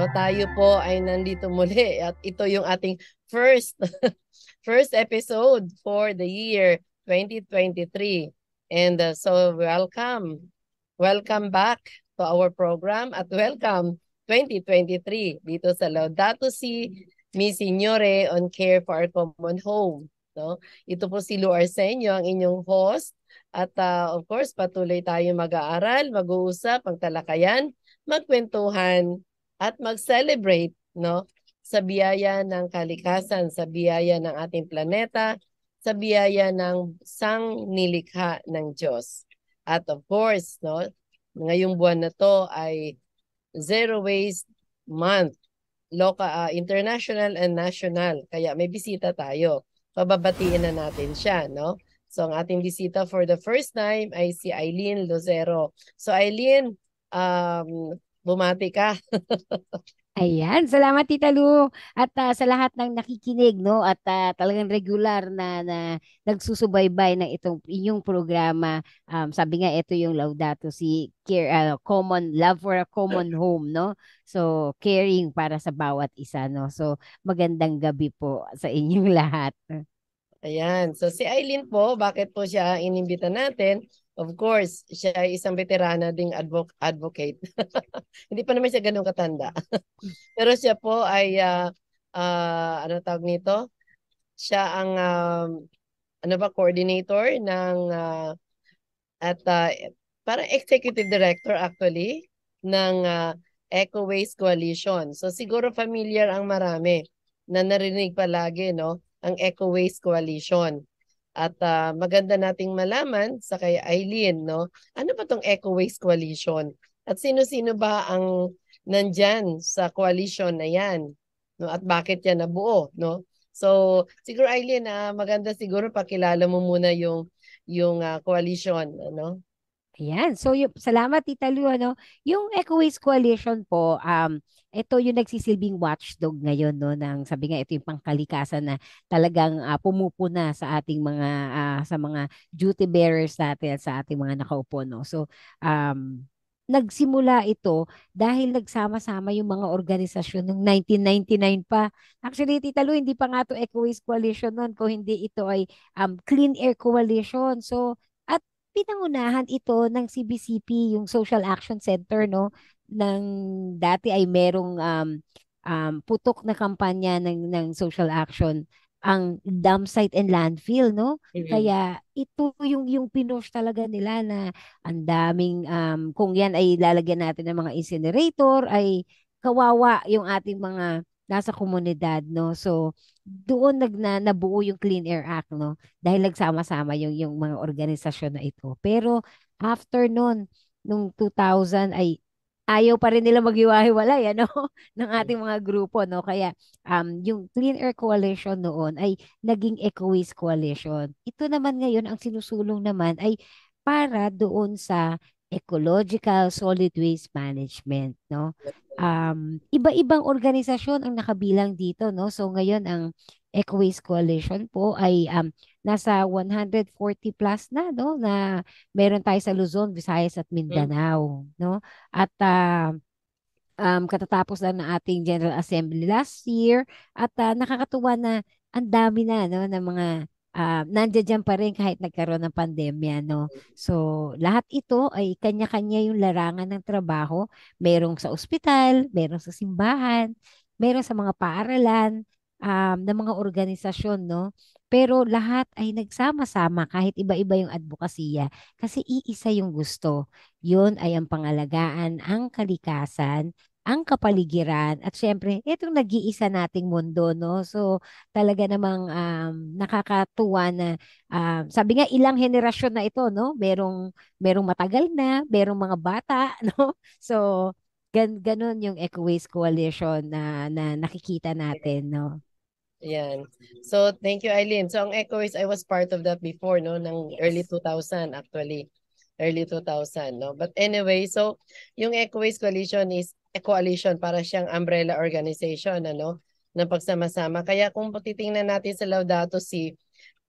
No, tayo po ay nandito muli at ito yung ating first first episode for the year 2023. And uh, so welcome. Welcome back to our program at welcome 2023 dito sa Laudato Si Mi Signore on Care for Our Common Home. No? Ito po si Lu Arsenio, ang inyong host. At uh, of course, patuloy tayo mag-aaral, mag-uusap, magtalakayan, magkwentuhan, at mag-celebrate no? sa biyaya ng kalikasan, sa biyaya ng ating planeta, sa biyaya ng sang nilikha ng Diyos. At of course, no, ngayong buwan na to ay Zero Waste Month, local, uh, international and national. Kaya may bisita tayo. Pababatiin na natin siya, no? So ang ating bisita for the first time ay si Eileen Lozero. So Eileen, um, bumati ka. Ayan, salamat Tita Lu at uh, sa lahat ng nakikinig no at uh, talagang regular na na nagsusubaybay ng itong inyong programa. Um, sabi nga ito yung Laudato si care uh, common love for a common home no. So caring para sa bawat isa no. So magandang gabi po sa inyong lahat. Ayan. So si Eileen po, bakit po siya inimbita natin? Of course, siya ay isang veterana ding advo- advocate. Hindi pa naman siya ganun katanda. Pero siya po ay uh, uh, ano tawag nito? Siya ang um, ano ba coordinator ng uh, at uh, para executive director actually ng uh, Eco Waste Coalition. So siguro familiar ang marami na narinig palagi no ang Eco Waste Coalition. At uh, maganda nating malaman sa kay Eileen, no? Ano ba tong Eco Waste Coalition? At sino-sino ba ang nandyan sa coalition na yan? No? At bakit yan nabuo, no? So, siguro Eileen, uh, maganda siguro pakilala mo muna yung yung uh, coalition, no? Ayan. So, yung, salamat, Tita Lu. Ano? Yung Eco Waste Coalition po, um, ito yung nagsisilbing watchdog ngayon no ng sabi nga ito yung pangkalikasan na talagang uh, pumupuna sa ating mga uh, sa mga duty bearers natin at sa ating mga nakaupo no. So um nagsimula ito dahil nagsama-sama yung mga organisasyon noong 1999 pa. Actually, Tita Lu, hindi pa nga to Eco Waste Coalition noon kung hindi ito ay um, Clean Air Coalition. So, pinangunahan ito ng CBCP, yung Social Action Center, no? ng dati ay merong um, um, putok na kampanya ng, ng social action ang dump site and landfill no mm-hmm. kaya ito yung yung pinush talaga nila na ang daming um, kung yan ay lalagyan natin ng mga incinerator ay kawawa yung ating mga nasa komunidad no? So doon nag na, nabuo yung Clean Air Act no? Dahil nagsama-sama yung yung mga organisasyon na ito. Pero after noon nung 2000 ay ayaw pa rin nila maghiwa-hiwalay ano? Ng ating mga grupo no? Kaya um yung Clean Air Coalition noon ay naging Eco Waste Coalition. Ito naman ngayon ang sinusulong naman ay para doon sa ecological solid waste management no? Um iba-ibang organisasyon ang nakabilang dito no? So ngayon ang Eco Waste Coalition po ay um nasa 140 plus na no? Na meron tayo sa Luzon, Visayas at. Mindanao no? At uh, um katatapos lang ng ating General Assembly last year. At uh, nakakatuwa na ang dami na no? Ng mga uh, nandiyan pa rin kahit nagkaroon ng pandemya no? So lahat ito ay kanya-kanya yung larangan ng trabaho. Merong sa ospital merong sa simbahan merong sa mga paaralan um, ng mga organisasyon no? Pero lahat ay nagsama-sama kahit iba-iba yung advokasya kasi iisa yung gusto. Yun ay ang pangalagaan, ang kalikasan, ang kapaligiran at syempre itong nag-iisa nating mundo no so talaga namang um, nakakatuwa na um, sabi nga ilang henerasyon na ito no merong merong matagal na merong mga bata no so gan ganon yung Eco Waste Coalition na, na nakikita natin no yan. So, thank you, Eileen. So, ang ECOWIS, I was part of that before, no? Ng yes. early 2000, actually. Early 2000, no? But anyway, so, yung ECOWIS Coalition is a coalition para siyang umbrella organization, ano? ng pagsama-sama. Kaya kung titingnan natin sa Laudato Si,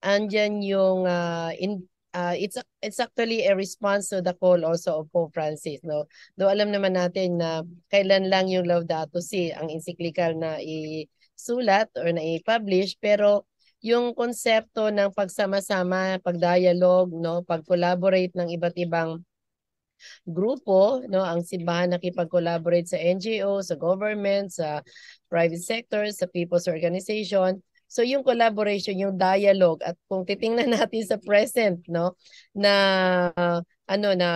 andyan yung uh, in, uh, it's it's actually a response to the call also of Pope Francis no do alam naman natin na kailan lang yung Laudato Si ang encyclical na isulat or na i-publish pero yung konsepto ng pagsama-sama pagdialog no pag-collaborate ng iba't ibang grupo no ang simbahan nakipag-collaborate sa NGO sa government sa private sector sa people's organization So yung collaboration, yung dialogue at kung titingnan natin sa present no na uh, ano na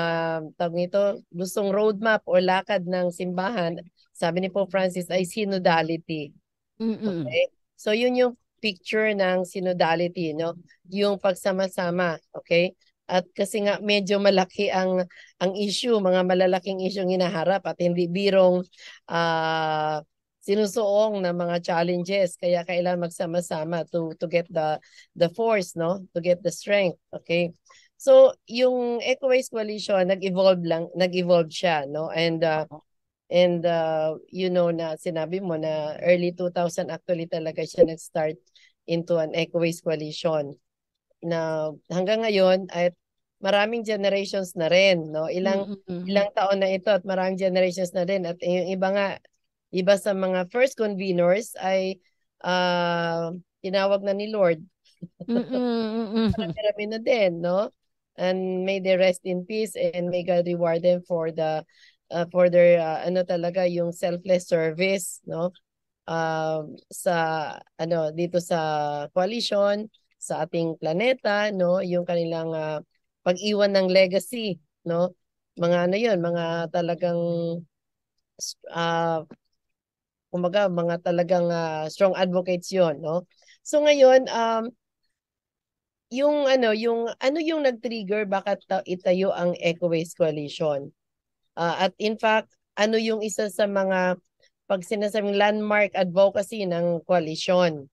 tawag nito gustong roadmap o lakad ng simbahan, sabi ni Pope Francis ay synodality. Mm-mm. Okay? So yun yung picture ng synodality no, yung pagsama-sama, okay? At kasi nga medyo malaki ang ang issue, mga malalaking issue ng hinaharap at hindi birong uh, sinusuong ng mga challenges. Kaya kailangan magsama-sama to to get the the force no? To get the strength okay? So yung Ecoways coalition nag-evolve lang nag-evolve siya no? And uh, and uh, you know na sinabi mo na early 2000 actually talaga siya nag-start into an Ecoways coalition na hanggang ngayon at maraming generations na rin no ilang mm-hmm. ilang taon na ito at maraming generations na rin at yung iba nga iba sa mga first conveners ay uh, tinawag na ni Lord. Marami na din, no? And may they rest in peace and may God reward them for the uh, for their uh, ano talaga yung selfless service, no? Uh, sa ano dito sa coalition sa ating planeta, no? Yung kanilang uh, pag-iwan ng legacy, no? Mga ano 'yun, mga talagang uh, Kumbaga, mga talagang uh, strong advocates 'yon, no? So ngayon, um yung ano, yung ano yung nag-trigger bakit itayo ang Eco Waste Coalition? Uh, at in fact, ano yung isa sa mga pag sinasabing landmark advocacy ng coalition?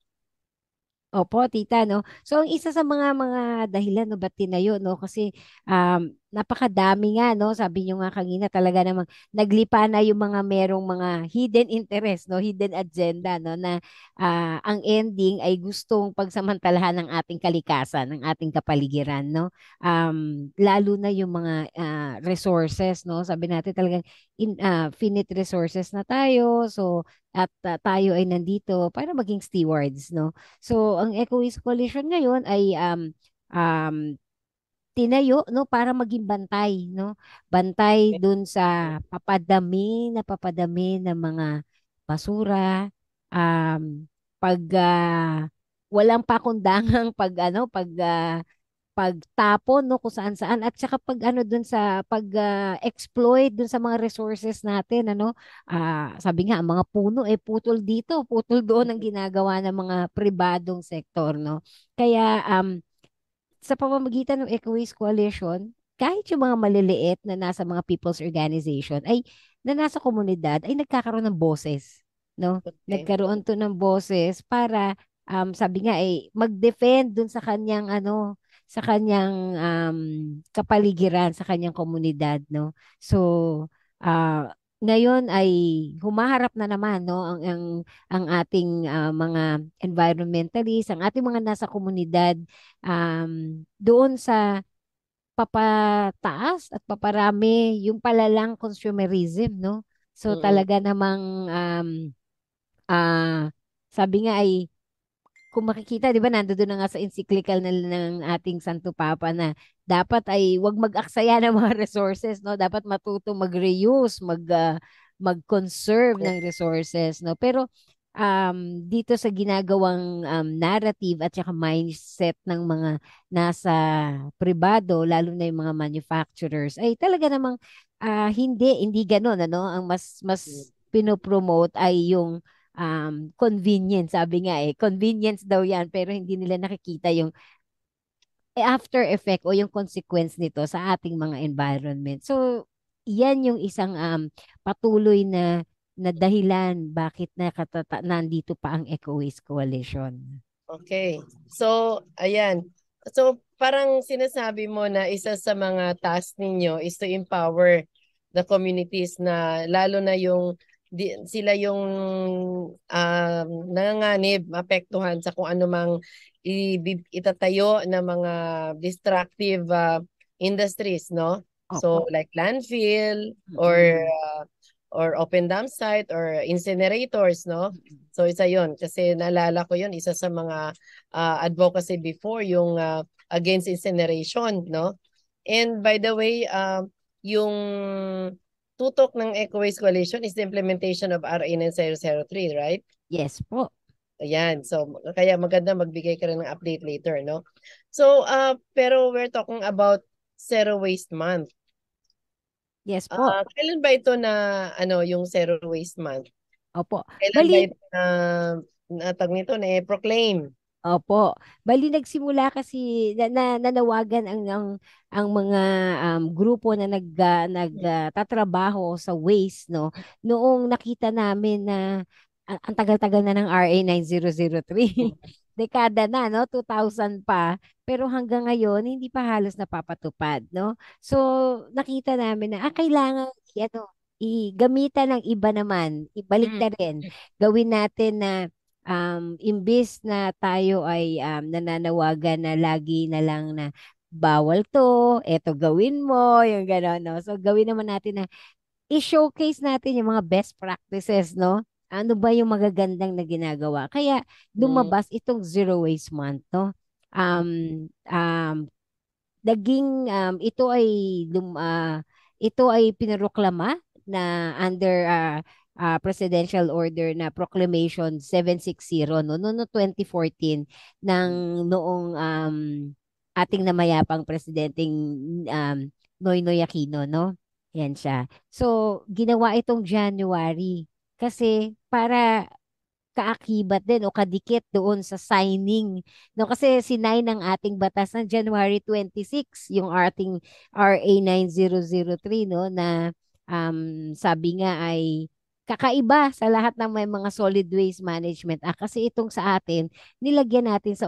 Opo, tita, no? So, ang isa sa mga mga dahilan, no, ba't tinayo, no? Kasi um, napakadami nga, no? Sabi nyo nga kanina, talaga namang naglipa na yung mga merong mga hidden interest, no? Hidden agenda, no? Na uh, ang ending ay gustong pagsamantalahan ng ating kalikasan, ng ating kapaligiran, no? Um, lalo na yung mga uh, resources, no? Sabi natin talagang in, uh, resources na tayo. So, at uh, tayo ay nandito para maging stewards no so ang EcoWaste Coalition ngayon ay um um tinayo no para maging bantay no? Bantay dun sa papadami na papadami ng mga basura um pag uh, walang pakundangang pag ano pag uh, pagtapon no kung saan saan at saka pag ano dun sa pag uh, exploit dun sa mga resources natin ano uh, sabi nga ang mga puno eh putol dito putol doon ang ginagawa ng mga pribadong sektor no? Kaya um sa pamamagitan ng Eco Waste Coalition kahit yung mga maliliit na nasa mga people's organization ay na nasa komunidad ay nagkakaroon ng boses no okay. nagkaroon to ng boses para um sabi nga ay eh, mag-defend dun sa kanyang ano sa kanyang um, kapaligiran, sa kanyang komunidad, no? So, uh, ngayon ay humaharap na naman no ang ang, ang ating uh, mga environmentalists, ang ating mga nasa komunidad um, doon sa papataas at paparami yung palalang consumerism no. So mm-hmm. talaga namang um, uh, sabi nga ay kung makikita, 'di ba, nandoon na nga sa encyclical na ng ating Santo Papa na dapat ay wag mag-aksaya ng mga resources, no? Dapat matuto mag-reuse, mag uh, mag-conserve ng resources, no? Pero um, dito sa ginagawang um, narrative at saka mindset ng mga nasa pribado, lalo na yung mga manufacturers, ay talaga namang uh, hindi, hindi ganoon, ano? Ang mas, mas pinopromote ay yung um, convenience. Sabi nga eh, convenience daw yan pero hindi nila nakikita yung after effect o yung consequence nito sa ating mga environment. So, yan yung isang um, patuloy na na dahilan bakit nakatata nandito pa ang Eco Waste Coalition. Okay. So, ayan. So, parang sinasabi mo na isa sa mga task ninyo is to empower the communities na lalo na yung di, sila yung um, nanganganib, apektuhan sa kung ano mang itatayo na mga destructive uh, industries, no? So like landfill or uh, or open dump site or incinerators, no? So isa yon kasi naalala ko yon isa sa mga uh, advocacy before yung uh, against incineration, no? And by the way, uh, yung tutok ng Eco Waste Coalition is the implementation of RA 9003, right? Yes po. Ayan, so kaya maganda magbigay ka rin ng update later, no? So, uh, pero we're talking about Zero Waste Month. Yes po. Uh, kailan ba ito na ano yung Zero Waste Month? Opo. Kailan Bali, ba ito na natag nito na proclaim? Opo. Bali nagsimula kasi na, na nanawagan ang ang, ang mga um, grupo na nag uh, nagtatrabaho uh, sa waste no noong nakita namin na uh, ang tagal-tagal na ng RA 9003 dekada na, no? 2000 pa. Pero hanggang ngayon, hindi pa halos napapatupad, no? So, nakita namin na, ah, kailangan, ano, igamitan ng iba naman. Ibalik na mm. rin. Gawin natin na um, imbis na tayo ay um, nananawagan na lagi na lang na bawal to, eto gawin mo, yung gano'n, no? So, gawin naman natin na i-showcase natin yung mga best practices, no? ano ba yung magagandang na ginagawa. Kaya lumabas mm. itong Zero Waste Month, no? Um, um, naging, um, ito ay, lum, uh, ito ay pinaroklama na under uh, uh, presidential order na proclamation 760 no? No 2014 ng noong um ating namayapang presidenteng um Noynoy Aquino no? Yan siya. So ginawa itong January kasi para kaakibat din o kadikit doon sa signing. No, kasi sinay ng ating batas ng January 26, yung ating RA 9003 no? Na um, sabi nga ay kakaiba sa lahat ng may mga solid waste management ah, kasi itong sa atin nilagyan natin sa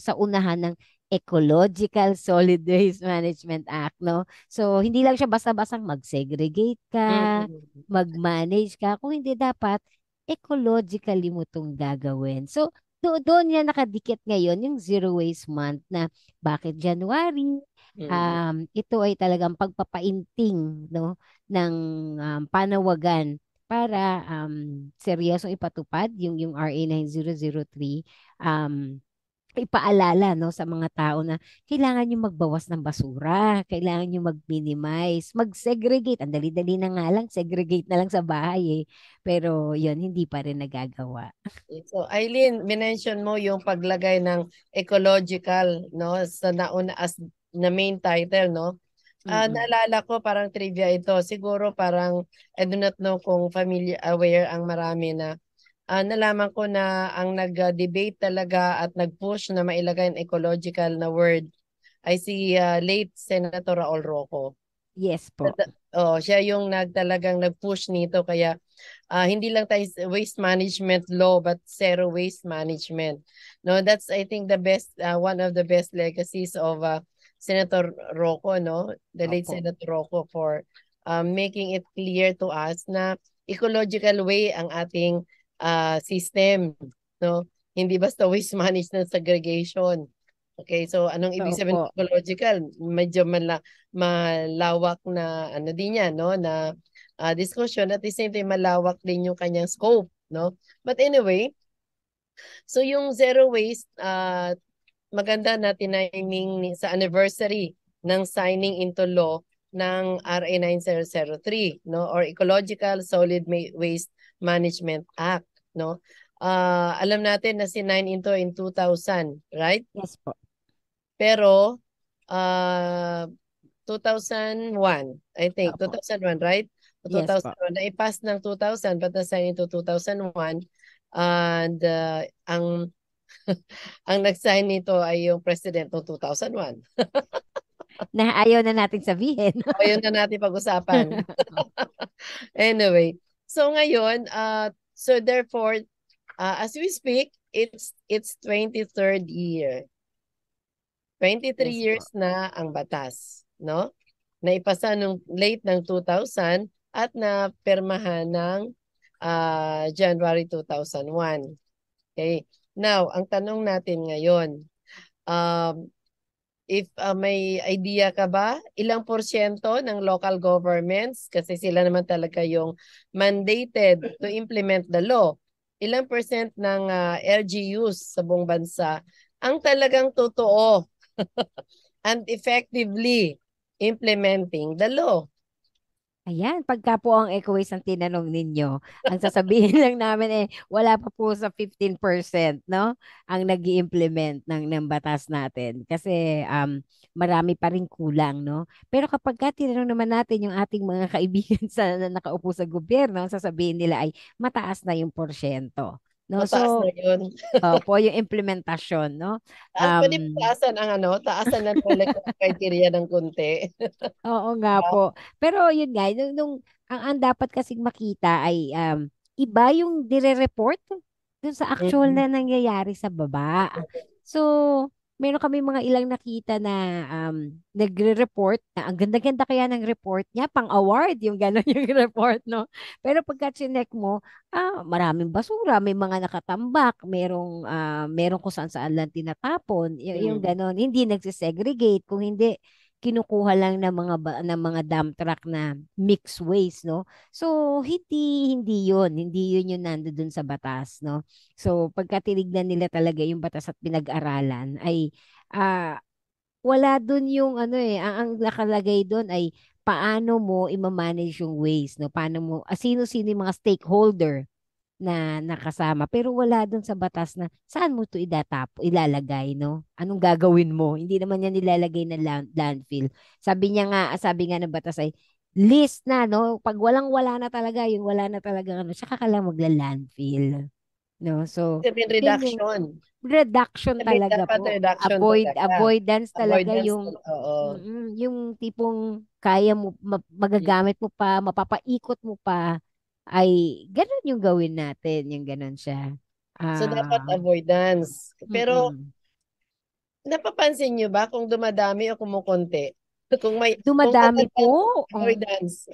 sa unahan ng Ecological Solid Waste Management Act, no? So, hindi lang siya basta-bastang mag-segregate ka, mag-manage ka, kung hindi dapat ecologically mo itong gagawin. So, do doon yan nakadikit ngayon yung Zero Waste Month na bakit January? Um, ito ay talagang pagpapainting no, ng um, panawagan para um, seryosong ipatupad yung, yung RA 9003 um, ipaalala no sa mga tao na kailangan niyo magbawas ng basura, kailangan niyo mag-minimize, mag-segregate. Ang dali-dali na nga lang, segregate na lang sa bahay eh. Pero 'yun hindi pa rin nagagawa. So Eileen, minention mo yung paglagay ng ecological no sa nauna as na main title no. Uh, mm-hmm. naalala ko parang trivia ito. Siguro parang I do not know kung familiar aware ang marami na uh, nalaman ko na ang nag-debate talaga at nag-push na mailagay ang ecological na word ay si uh, late Senator Raul Roco. Yes po. Oh, siya yung nagtalagang nag-push nito kaya uh, hindi lang tayo waste management law but zero waste management. No, that's I think the best uh, one of the best legacies of uh, Senator Roco, no? The late Opo. Senator Roco for um, making it clear to us na ecological way ang ating uh, system, no? Hindi basta waste management segregation. Okay, so anong ibig sabihin ng ecological? Medyo mala, malawak na ano din yan, no? Na uh, discussion at the same time malawak din yung kanyang scope, no? But anyway, so yung zero waste uh, maganda na tiniming sa anniversary ng signing into law ng RA 9003 no or Ecological Solid Waste Management Act no? Uh, alam natin na si 9 into in 2000, right? Yes po. Pero uh, 2001, I think, Opo. 2001, right? 2001, yes, na-pass ng 2000 but na-sign into 2001 and uh, ang ang nag-sign nito ay yung president ng 2001. na ayaw na natin sabihin. ayaw na natin pag-usapan. anyway, so ngayon, uh, So therefore, uh, as we speak, it's it's 23rd year. 23 yes, years po. na ang batas, no? Naipasa nung late ng 2000 at na permahan ng uh, January 2001. Okay. Now, ang tanong natin ngayon, um, if uh, may idea ka ba, ilang porsyento ng local governments, kasi sila naman talaga yung mandated to implement the law, ilang percent ng uh, LGUs sa buong bansa ang talagang totoo and effectively implementing the law. Ayan, pagka po ang ecoways ang tinanong ninyo, ang sasabihin lang namin eh, wala pa po sa 15%, no? Ang nag implement ng, ng batas natin. Kasi um, marami pa rin kulang, no? Pero kapag ka tinanong naman natin yung ating mga kaibigan sa na nakaupo sa gobyerno, ang sasabihin nila ay mataas na yung porsyento. No? Mataas so, na yun. po yung implementasyon, no? Um, pwede taasan ang ano, taasan ng criteria ng kunti. oo nga yeah. po. Pero yun nga, nung, nung ang, ang dapat kasing makita ay um, iba yung dire-report dun sa actual mm-hmm. na nangyayari sa baba. So, meron kami mga ilang nakita na um, nagre-report na ang ganda-ganda kaya ng report niya, pang-award yung gano'n yung report, no? Pero pagka chinek mo, ah, maraming basura, may mga nakatambak, merong, uh, merong kung saan-saan lang tinatapon, y- mm. yung gano'n, hindi nagsisegregate, kung hindi, kinukuha lang ng mga ng mga dump truck na mixed waste no? So hindi hindi yun. Hindi yun yung nandoon sa batas no? So pagka tinignan nila talaga yung batas at pinag-aralan ay uh, wala doon yung ano eh ang, ang nakalagay doon ay paano mo i-manage yung waste no? Paano mo ah, sino-sino yung mga stakeholder na nakasama. Pero wala doon sa batas na saan mo to idatap, ilalagay, no? Anong gagawin mo? Hindi naman yan nilalagay na land, landfill. Sabi niya nga, sabi nga ng batas ay list na, no? Pag walang-wala na talaga, yung wala na talaga, ano, saka ka lang magla-landfill. No? So, Sabihin reduction. reduction Sabihin talaga po. Reduction Avoid, talaga. avoidance talaga avoidance, yung, oo. Mm, yung tipong kaya mo, magagamit mo pa, mapapaikot mo pa, ay ganun yung gawin natin, yung ganun siya. Uh, so dapat ah. avoidance. Pero mm-hmm. napapansin niyo ba kung dumadami o kumukonti? Kung may dumadami kung po avoidance.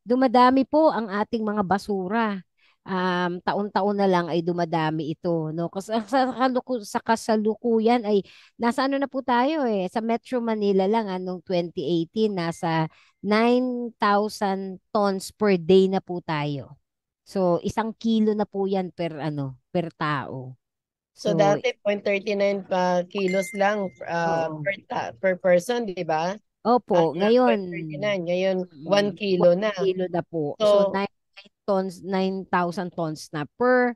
Dumadami po ang ating mga basura. Um, taon-taon na lang ay dumadami ito no kasi sa, kaluku, sa kasalukuyan ay nasa ano na po tayo eh sa Metro Manila lang anong 2018 nasa 9,000 tons per day na po tayo. So, isang kilo na po yan per ano, per tao. So, so dati 0.39 pa kilos lang uh, per, ta- per person, di ba? Opo, uh, ngayon 0.39, ngayon 1 kilo na. 1 kilo na po. So, so 9 tons, 9,000 tons na per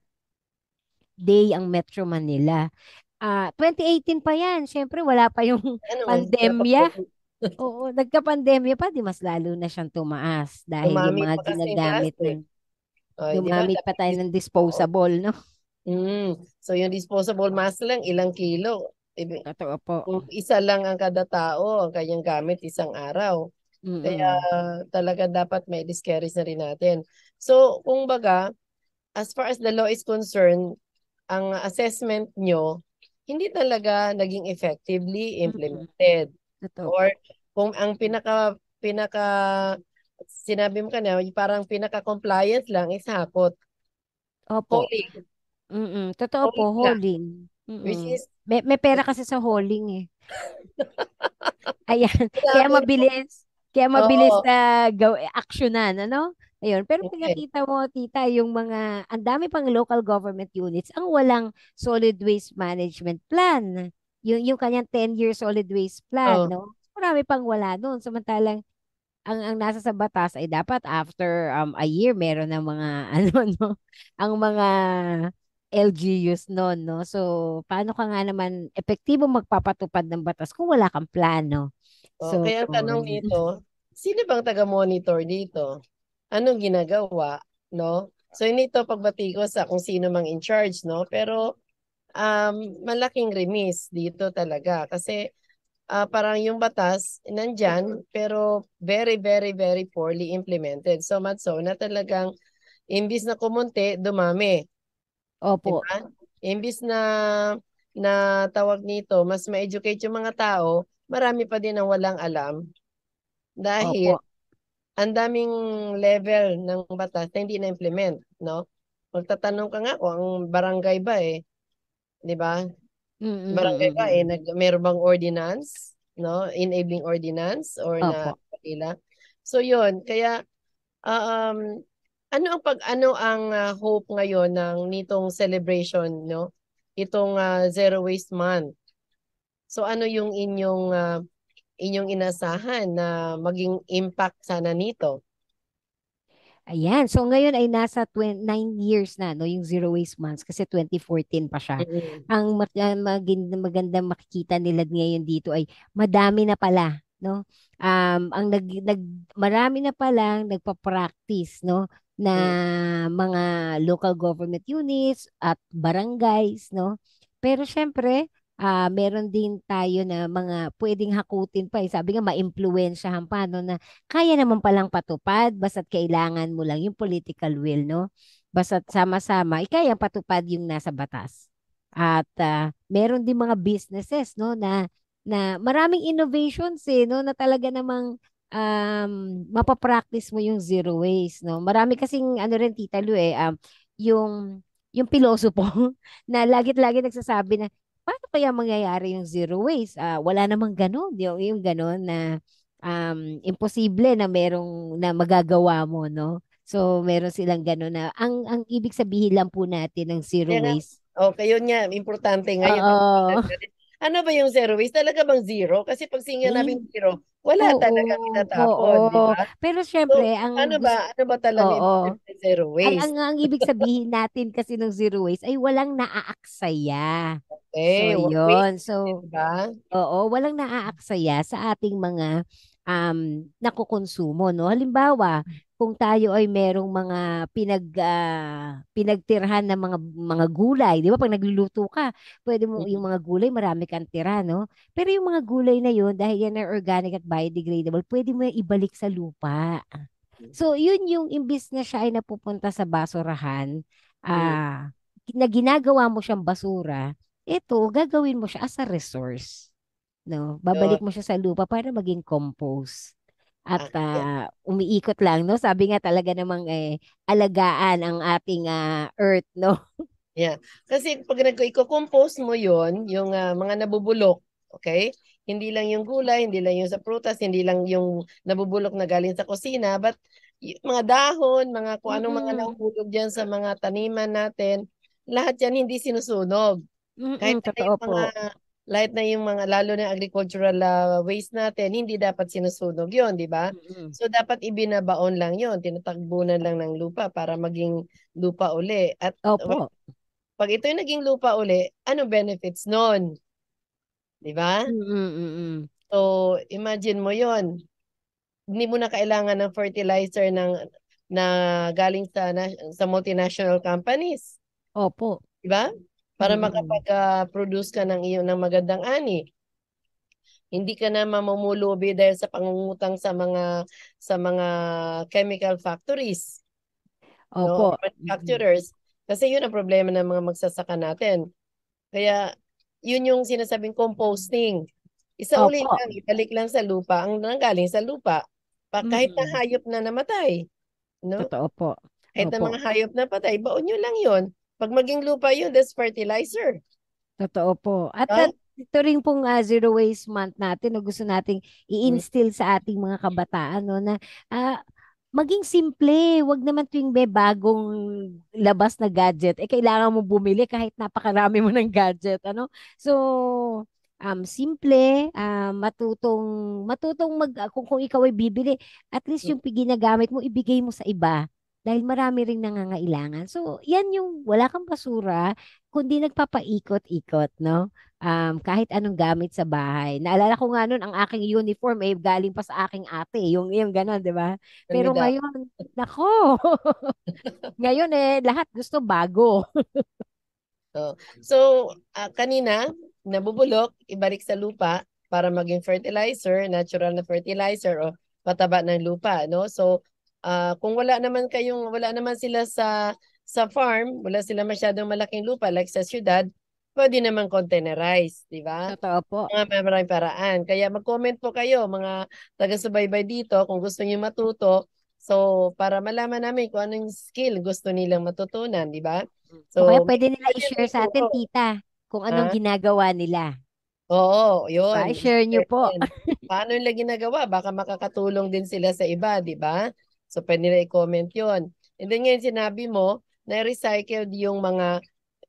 day ang Metro Manila. Uh, ah, 2018 pa yan. Siyempre, wala pa yung ano, pandemya. Oo, nagka-pandemya pa, di mas lalo na siyang tumaas dahil Umami yung mga ginagamit ng oh, gumamit diba? pa tayo ng disposable, no? Mm. So yung disposable mask lang ilang kilo. Totoo po. Kung isa lang ang kada tao ang kanyang gamit isang araw. Mm-hmm. Kaya talaga dapat may discourage na rin natin. So kung baga, as far as the law is concerned, ang assessment nyo, hindi talaga naging effectively implemented. Mm-hmm. Or kung ang pinaka pinaka sinabi mo kanina, parang pinaka-compliance lang is hakot. Opo. Hauling. Mm-mm. Totoo hauling po, hauling. Which is, may, may pera kasi sa hauling eh. Ayan. Kaya mabilis. Kaya mabilis Oo. na gaw actionan, ano? Ayun. Pero okay. pinakita mo, tita, yung mga, ang dami pang local government units ang walang solid waste management plan yung, yung kanyang 10-year solid waste plan, oh. no? Marami pang wala doon. Samantalang, ang, ang nasa sa batas ay dapat after um, a year, meron ng mga, ano, no? Ang mga LGUs noon, no? So, paano ka nga naman epektibo magpapatupad ng batas kung wala kang plano? Oh, so, kaya ang tanong nito, sino bang taga-monitor dito? Anong ginagawa, no? So, hindi to pagbati ko sa kung sino mang in charge, no? Pero, um, malaking remiss dito talaga kasi uh, parang yung batas nandyan pero very very very poorly implemented. So much so na talagang imbis na kumunti, dumami. Opo. Diba? Imbis na na tawag nito, mas ma-educate yung mga tao, marami pa din ang walang alam. Dahil Opo. Ang daming level ng batas na hindi na-implement, no? magtatanong ka nga kung ang barangay ba eh, 'di ba? Mm-mm, Barangay ba eh nag meron bang ordinance, no? Enabling ordinance or na Opo. kapila. So 'yun, kaya um ano ang pag ano ang ah, hope ngayon ng nitong celebration, no? Itong ah, Zero Waste Month. So ano yung inyong ah, inyong inasahan na maging impact sana nito? Ayan. So ngayon ay nasa 9 years na no yung Zero Waste Months kasi 2014 pa siya. Mm-mm. Ang mag- magin- magandang makikita nila ngayon dito ay madami na pala no. Um ang nag, nag marami na palang nagpa-practice no na mga local government units at barangays no. Pero syempre, ah meron din tayo na mga pwedeng hakutin pa. Eh. Sabi nga, ma-impluensyahan pa, no, na kaya naman palang patupad, basta't kailangan mo lang yung political will, no? Basta't sama-sama, ikaya patupad yung nasa batas. At ah, meron din mga businesses, no, na na maraming innovations eh, no, na talaga namang um, mapapractice mo yung zero waste, no. Marami kasing ano rin Tita Lu eh, um, yung yung pilosopo na lagit-lagi nagsasabi na paano kaya mangyayari yung zero waste? Ah, wala namang ganun, yung yung ganun na um, imposible na merong na magagawa mo, no? So, meron silang ganun na ang ang ibig sabihin lang po natin ng zero waste. Okay, yun nga, importante ngayon. Oo. Ano ba yung zero waste? Talaga bang zero? Kasi pag sinabing Eh, zero, wala Oo, talaga tinatapon, di oo. ba? Pero So, syempre, ang ano ba, ano ba talaga oo. zero Ang, waste? ang, ang ibig sabihin natin kasi ng zero waste ay walang naaaksaya. So, Eh, wa- yun. waste, So, di ba? Oo, walang naaaksaya sa ating mga um, nakukonsumo, no? Halimbawa, kung tayo ay merong mga pinag ah, pinagtirhan ng mga mga gulay, 'di ba? Pag nagluluto ka, pwede mo yung mga gulay marami kang tira, no? Pero yung mga gulay na yun, dahil yan ay organic at biodegradable, pwede mo ibalik sa lupa. So, yun yung imbis na siya ay napupunta sa basurahan, ah, na ginagawa mo siyang basura, ito, gagawin mo siya as a resource. No? Babalik mo siya sa lupa para maging compost. At ah, umiikot lang, no? Sabi nga talaga namang eh, alagaan ang ating ah, earth, no? Yeah. Kasi pag nag-i-compose mo yon yung ah, mga nabubulok, okay? Hindi lang yung gulay, hindi lang yung sa prutas, hindi lang yung nabubulok na galing sa kusina, but mga dahon, mga kung anong mga Mm-mm. nahulog dyan sa mga taniman natin, lahat yan hindi sinusunog. Kahit Mm-mm, na totoo yung po. Lahat na yung mga lalo na agricultural ah, waste natin, hindi dapat sinusunog 'yon, di ba? Mm-mm. So dapat ibinabaon lang 'yon, tinatagbunan lang ng lupa para maging lupa uli. At Opo. pag ito yung naging lupa uli, ano benefits nun? Di ba? Mm-mm. So imagine mo 'yon. Hindi mo na kailangan ng fertilizer ng na galing sa na- sa multinational companies, Opo. di ba? Para Mm-mm. makapag-produce ka ng iyong ng magandang ani. Hindi ka na mamumulubi dahil sa pangungutang sa mga sa mga chemical factories, no? Opo. Or manufacturers. Kasi yun ang problema ng mga magsasaka natin. Kaya yun yung sinasabing composting. Isa uli Opo. lang, ibalik lang sa lupa ang nanggaling sa lupa. Pa, kahit na Mm-mm. hayop na namatay, no? Totoo po. Kahit na Opo. mga hayop na patay, baon nyo lang yun. Pag maging lupa yun, that's fertilizer. Totoo po. At No? at ito rin pong ah, Zero Waste Month natin na gusto nating i-instill sa ating mga kabataan no na ah, maging simple, wag naman tuwing may bagong labas na gadget eh kailangan mo bumili kahit napakarami mo ng gadget ano. So um simple, ah, matutong matutong mag kung, kung ikaw ay bibili, at least yung ginagamit mo ibigay mo sa iba dahil marami ring nangangailangan. So, yan yung wala kang basura, kundi nagpapaikot-ikot, no? Um, kahit anong gamit sa bahay. Naalala ko nga noon, ang aking uniform eh, galing pa sa aking ate. Yung, yung gano'n, di ba? Pero ngayon, nako, ngayon eh, lahat gusto bago. So, ah, kanina, nabubulok, ibalik sa lupa para maging fertilizer, natural na fertilizer o pataba ng lupa, no? So, ah, kung wala naman kayong wala naman sila sa sa farm, wala sila masyadong malaking lupa like sa syudad, pwede naman containerize, di ba? Totoo po. Mga maraming paraan. Kaya mag-comment po kayo, mga taga-subaybay dito, kung gusto niyo matuto So, para malaman namin kung anong skill gusto nilang matutunan, di ba? So, o kaya So, pwede nila i-share sa atin, tita, kung anong Ha? ginagawa nila. Oo, yun. I-share nyo po. Paano nila ginagawa? Baka makakatulong din sila sa iba, di ba? So, pwede nila i-comment yun. And then ngayon sinabi mo, na recycled yung mga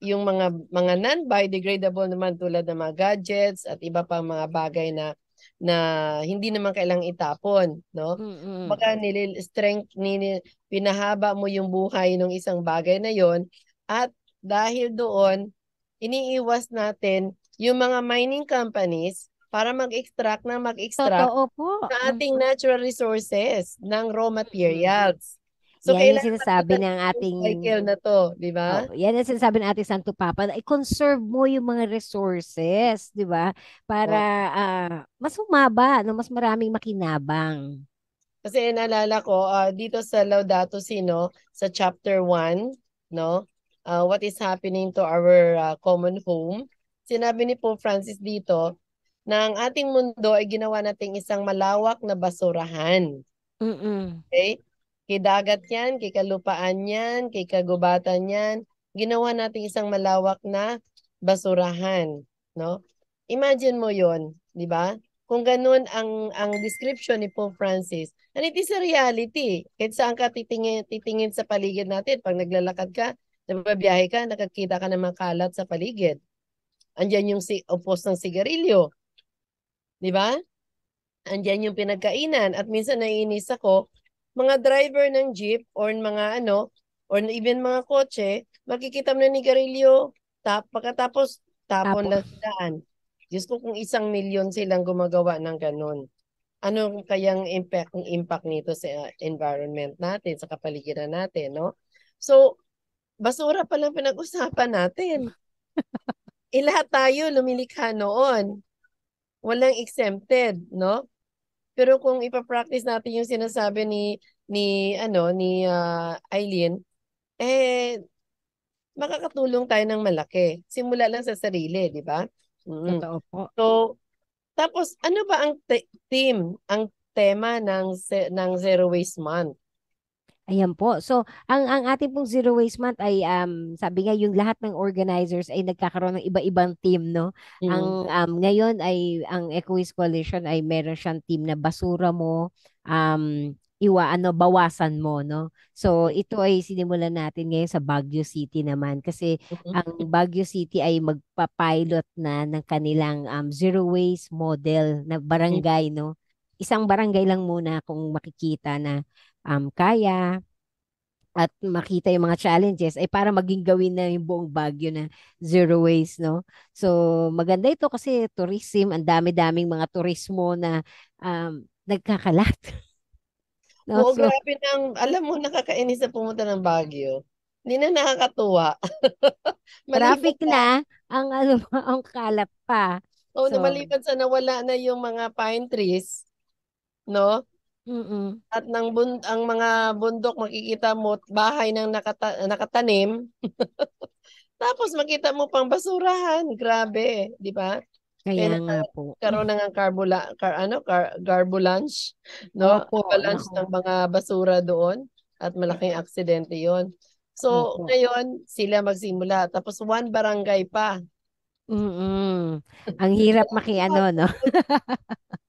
yung mga mga non-biodegradable naman tulad ng mga gadgets at iba pang mga bagay na na hindi naman kailangang itapon, no? Mm-mm. Baka nilil strength nini, pinahaba mo yung buhay ng isang bagay na yon at dahil doon iniiwas natin yung mga mining companies para mag-extract na mag-extract Totoo po. sa ating natural resources ng raw Mm-mm. materials. So, Yan yung sinasabi ng ating cycle na to, di ba? Oh, yan ang sinasabi ng ating Santo Papa, na i-conserve mo yung mga resources, di ba? Para Oh. ah, mas humaba, no? mas maraming makinabang. Kasi naalala ko, ah, dito sa Laudato Si, no, sa chapter 1, no, ah, what is happening to our ah, common home, sinabi ni Pope Francis dito na ang ating mundo ay ginawa nating isang malawak na basurahan. Mm-mm. Okay? Kay dagat yan, kay kalupaan yan, kay kagubatan yan, ginawa nating isang malawak na basurahan, no? Imagine mo 'yon, 'di ba? Kung ganun ang ang description ni Pope Francis, and it is a reality. Kahit saan ka titingin, titingin sa paligid natin, pag naglalakad ka, nagbabiyahe ka, nakakita ka ng mga kalat sa paligid. Andiyan yung si opos ng sigarilyo. 'Di ba? Andiyan yung pinagkainan at minsan naiinis ako, mga driver ng jeep or mga ano, or even mga kotse, makikita mo na ni Garillo, tap, pagkatapos tapon Tapon. lang sa daan. Diyos ko kung isang milyon silang gumagawa ng ganun. Ano kayang impact, impact nito sa environment natin, sa kapaligiran natin, no? So, basura pa lang pinag-usapan natin. eh, lahat tayo lumilikha noon. Walang exempted, no? Pero kung ipa-practice natin yung sinasabi ni ni ano ni uh, Eileen, eh makakatulong tayo ng malaki. Simula lang sa sarili, di ba? Mm. Totoo po. So, tapos ano ba ang te- theme, ang tema ng ng Zero Waste Month? Ayan po. So, ang ang ating pong Zero Waste Month ay um sabi nga yung lahat ng organizers ay nagkakaroon ng iba-ibang team, no? Mm. Ang um ngayon ay ang Eco Waste Coalition ay meron siyang team na basura mo um iwa ano bawasan mo, no? So, ito ay sinimulan natin ngayon sa Baguio City naman kasi ang Baguio City ay magpa-pilot na ng kanilang um, zero waste model na barangay, no? Isang barangay lang muna kung makikita na um, kaya at makita yung mga challenges ay para maging gawin na yung buong Baguio na zero waste, no? So, maganda ito kasi tourism, ang dami-daming mga turismo na um, nagkakalat. no? Oo, So, grabe nang, alam mo, nakakainis na pumunta ng Baguio. Hindi na nakakatuwa. traffic na, ang ano, ang kalat pa. Oh, So, na maliban sa nawala na yung mga pine trees, no? Mm At ng bun ang mga bundok makikita mo bahay ng nakata nakatanim. Tapos makita mo pang basurahan. Grabe, di ba? Kaya Kaya nga po. nagkaroon na ng carbula car ano car, garbulance, no? Opo, Avalanche ng mga basura doon at malaking aksidente 'yon. So, Opo. ngayon sila magsimula tapos one barangay pa. Mm-mm. Ang hirap makiano, no?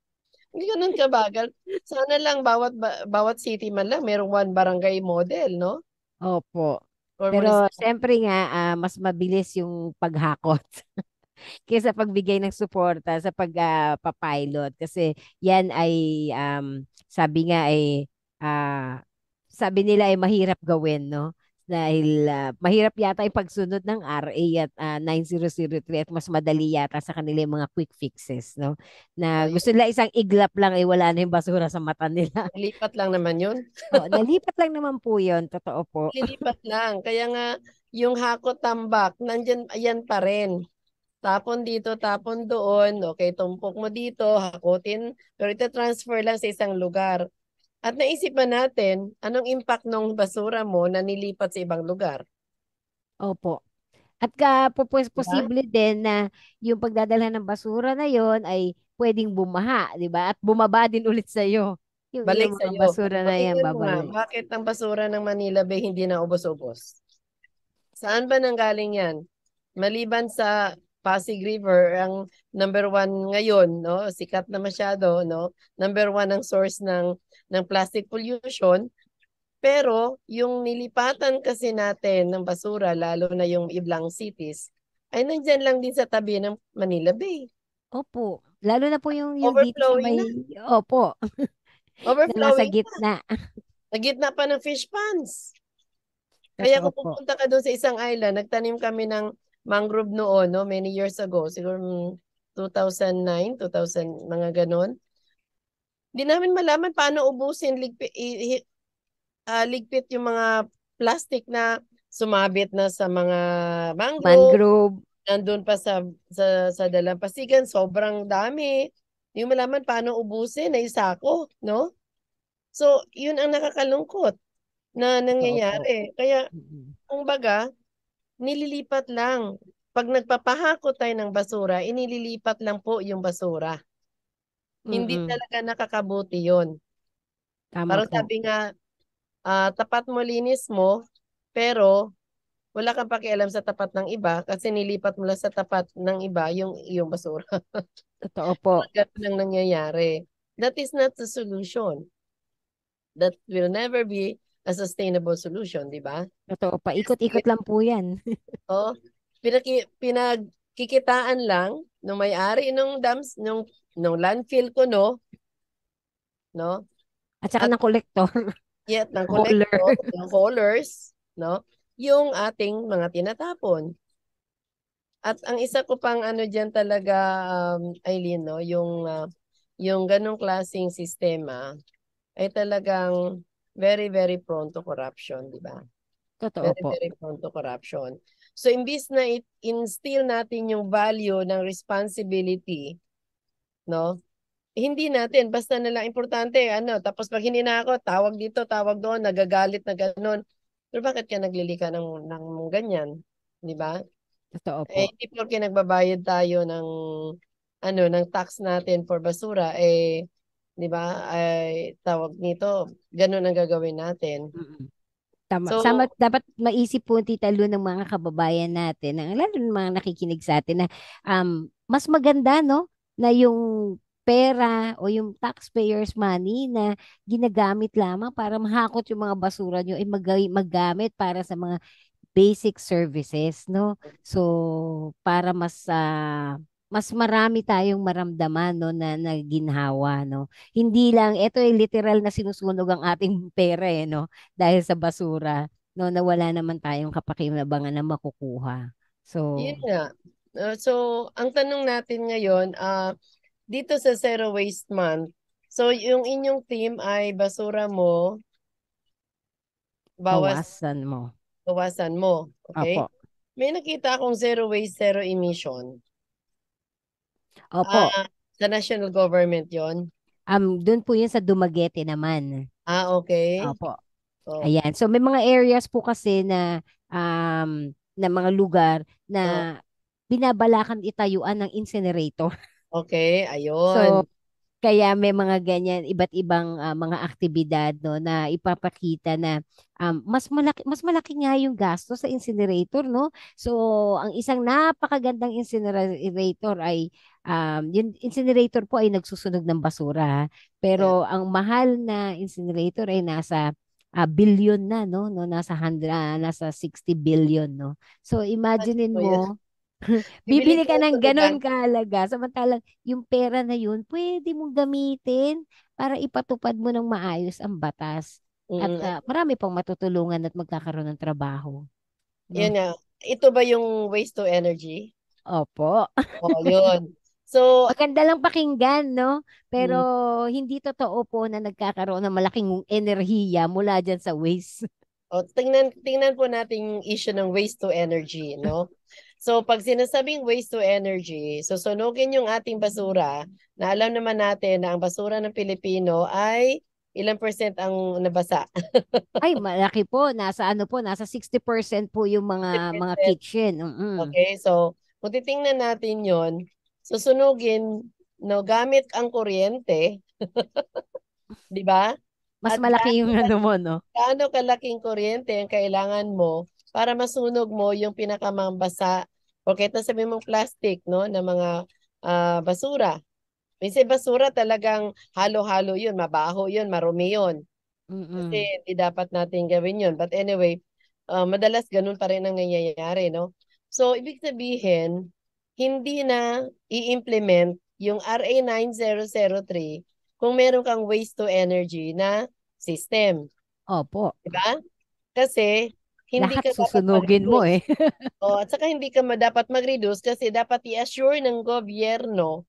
Hindi ganun kabagal. Sana lang bawat ba- bawat city man lang merong one barangay model, no? Opo. Or Pero municipal. siyempre nga, ah, mas mabilis yung paghakot kaysa pagbigay ng suporta sa pag-pilot. Kasi yan ay, um, sabi nga ay, ah, sabi nila ay mahirap gawin, no? Dahil ah, mahirap yata yung pagsunod ng RA at ah, 9003 at mas madali yata sa kanila yung mga quick fixes, no? Na gusto nila isang iglap lang ay wala na yung basura sa mata nila. Lipat lang naman yun. Oh, nalipat lang naman po yun, totoo po. Lilipat lang. Kaya nga, yung hakot tambak, nandyan, ayan pa rin. Tapon dito, tapon doon. Okay, tumpok mo dito, hakutin. Pero ito transfer lang sa isang lugar. At naisipan natin, anong impact ng basura mo na nilipat sa ibang lugar? Opo. At ka, po, pos- posible din na yung pagdadala ng basura na yon ay pwedeng bumaha, di ba? At bumaba din ulit sa iyo Yung, Balik sa iyo. basura na yan, mo nga, babalik. bakit ang basura ng Manila Bay hindi na ubos-ubos? Saan ba nanggaling yan? Maliban sa Pasig River, ang number one ngayon, no? Sikat na masyado, no? Number one ang source ng ng plastic pollution. Pero yung nilipatan kasi natin ng basura, lalo na yung iblang cities, ay nandyan lang din sa tabi ng Manila Bay. Opo. Lalo na po yung, yung dito sa may... Opo. na nasa Overflowing gitna. Sa gitna pa ng fish ponds. Kaya kung pupunta ka doon sa isang island, nagtanim kami ng mangrove noon, no, many years ago, siguro mm, 2009, 2000, mga ganon. Hindi namin malaman paano ubusin, ligpit, i- ah, ligpit yung mga plastic na sumabit na sa mga mangrove, Mangrove. nandun pa sa, sa, sa dalampasigan, sobrang dami. Hindi malaman paano ubusin na isako, no? So, yun ang nakakalungkot na nangyayari. Kaya, kung baga, nililipat lang. Pag nagpapahako tayo ng basura, inililipat lang po yung basura. Hindi Mm-mm. talaga nakakabuti yon. Tama Parang po. sabi nga, ah, tapat mo linis mo, pero wala kang pakialam sa tapat ng iba kasi nilipat mo lang sa tapat ng iba yung yung basura. Totoo po. Ganun ang nangyayari. That is not the solution. That will never be a sustainable solution, di ba? Totoo pa. Ikot-ikot lang po yan. Oh, pinaki, pinagkikitaan lang ng may-ari nung dams, nung, nung landfill ko, no? No? At saka At- ng kolektor. Yet, ng Hauler. collector, ng haulers, no? Yung ating mga tinatapon. At ang isa ko pang ano diyan talaga, um, Eileen, no? Yung, ah, yung ganong klaseng sistema ay talagang very, very prone to corruption, di ba? Totoo very, po. very prone to corruption. So, imbis na i-instill natin yung value ng responsibility, no? Hindi natin, basta na lang importante, ano, tapos pag hindi na ako, tawag dito, tawag doon, nagagalit na ganun. Pero bakit ka naglilika ng, ng ganyan? Di ba? Totoo po. Eh, hindi porke nagbabayad tayo ng, ano, ng tax natin for basura, eh, di ba, ay tawag nito, ganun ang gagawin natin. Tama. So- Sama, dapat maisip po Tita Lu ng mga kababayan natin, ang lalo ng mga nakikinig sa atin na um, mas maganda no na yung pera o yung taxpayers money na ginagamit lamang para mahakot yung mga basura nyo ay mag- maggamit para sa mga basic services no so para mas ah, mas marami tayong maramdaman no na naginhawa no hindi lang ito ay literal na sinusunog ang ating pera eh no dahil sa basura no na wala naman tayong kapakinabangan na makukuha so Yun nga. Uh, so, ang tanong natin ngayon, ah dito sa Zero Waste Month, so yung inyong team ay basura mo, bawas, bawasan mo bawasan mo. Okay? opo May nakita akong zero waste, zero emission. Opo Ah, sa national government yon. um doon po yun sa Dumaguete naman Ah, okay. opo Oh, Ayan. So may mga areas po kasi na um na mga lugar na binabalakan itayuan ng incinerator. okay, ayun. So kaya may mga ganyan iba't ibang ah, mga aktibidad no na ipapakita na um, mas malaki mas malaki nga yung gasto sa incinerator no. So ang isang napakagandang incinerator ay um, yung incinerator po ay nagsusunog ng basura. Pero ang mahal na incinerator ay nasa ah, billion na no no nasa 100 ah, nasa 60 billion no. So imaginein mo Bibili ka ng ganon kahalaga. Samantalang yung pera na yun, pwede mong gamitin para ipatupad mo ng maayos ang batas. At ah, marami pang matutulungan at magkakaroon ng trabaho. Yun nga. Ito ba yung waste to energy? Opo. Oh, yun. So, Maganda lang pakinggan, no? Pero Mm. hindi totoo po na nagkakaroon ng malaking enerhiya mula dyan sa waste. O, tingnan, tingnan po natin yung issue ng waste to energy, no? So, pag sinasabing waste to energy, susunugin yung ating basura, na alam naman natin na ang basura ng Pilipino ay ilang percent ang nabasa. Ay, malaki po. Nasa ano po, nasa 60% po yung mga mga 60%. kitchen. Mm-mm. Okay? So, kung titingnan natin yon susunugin, no, gamit ang kuryente, Di ba? Mas At malaki yung ano mo, no? gaano kalaking kuryente ang kailangan mo para masunog mo yung pinakamambasa o kahit na sabi mong plastic, no, na mga uh, basura. Kasi basura talagang halo-halo yun, mabaho yun, marumi yun. Mm-mm. Kasi hindi dapat natin gawin yun. But anyway, uh, madalas ganun pa rin ang nangyayari, no? So, ibig sabihin, hindi na i-implement yung RA 9003 kung meron kang waste to energy na system. Opo. Diba? Kasi hindi Lahat ka susunugin mo eh. o, at saka hindi ka dapat mag-reduce kasi dapat i-assure ng gobyerno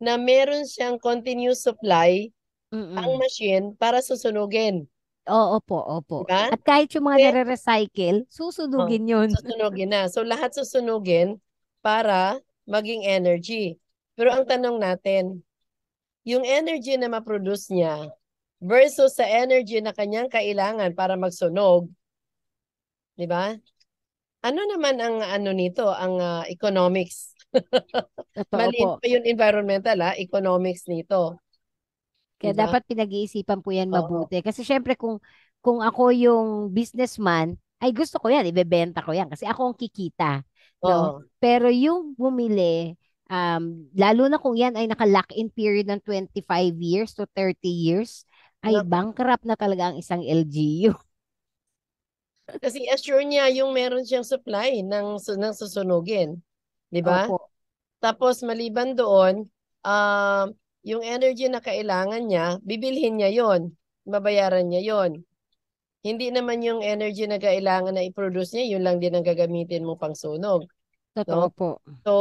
na meron siyang continuous supply Mm-mm. ang machine para susunugin. Oo po, opo. Diba? At kahit yung mga okay. nare-recycle, susunugin oh, yun. Susunugin na. So lahat susunugin para maging energy. Pero ang tanong natin, yung energy na ma-produce niya versus sa energy na kanyang kailangan para magsunog, di ba? Ano naman ang ano nito, ang uh, economics? Maliit pa yung environmental, ha? economics nito. Kaya diba? dapat pinag-iisipan po yan mabuti. Oo. Kasi syempre kung kung ako yung businessman, ay gusto ko yan, ibebenta ko yan kasi ako ang kikita. No? Pero yung bumili, um, lalo na kung yan ay naka-lock-in period ng 25 years to 30 years, ay no. bankrupt na talaga ang isang LGU. Kasi assure niya yung meron siyang supply ng, ng susunugin. Di ba? Tapos maliban doon, uh, yung energy na kailangan niya, bibilhin niya yon, babayaran niya yon. Hindi naman yung energy na kailangan na i-produce niya, yun lang din ang gagamitin mo pang sunog. Totoo no? po. So,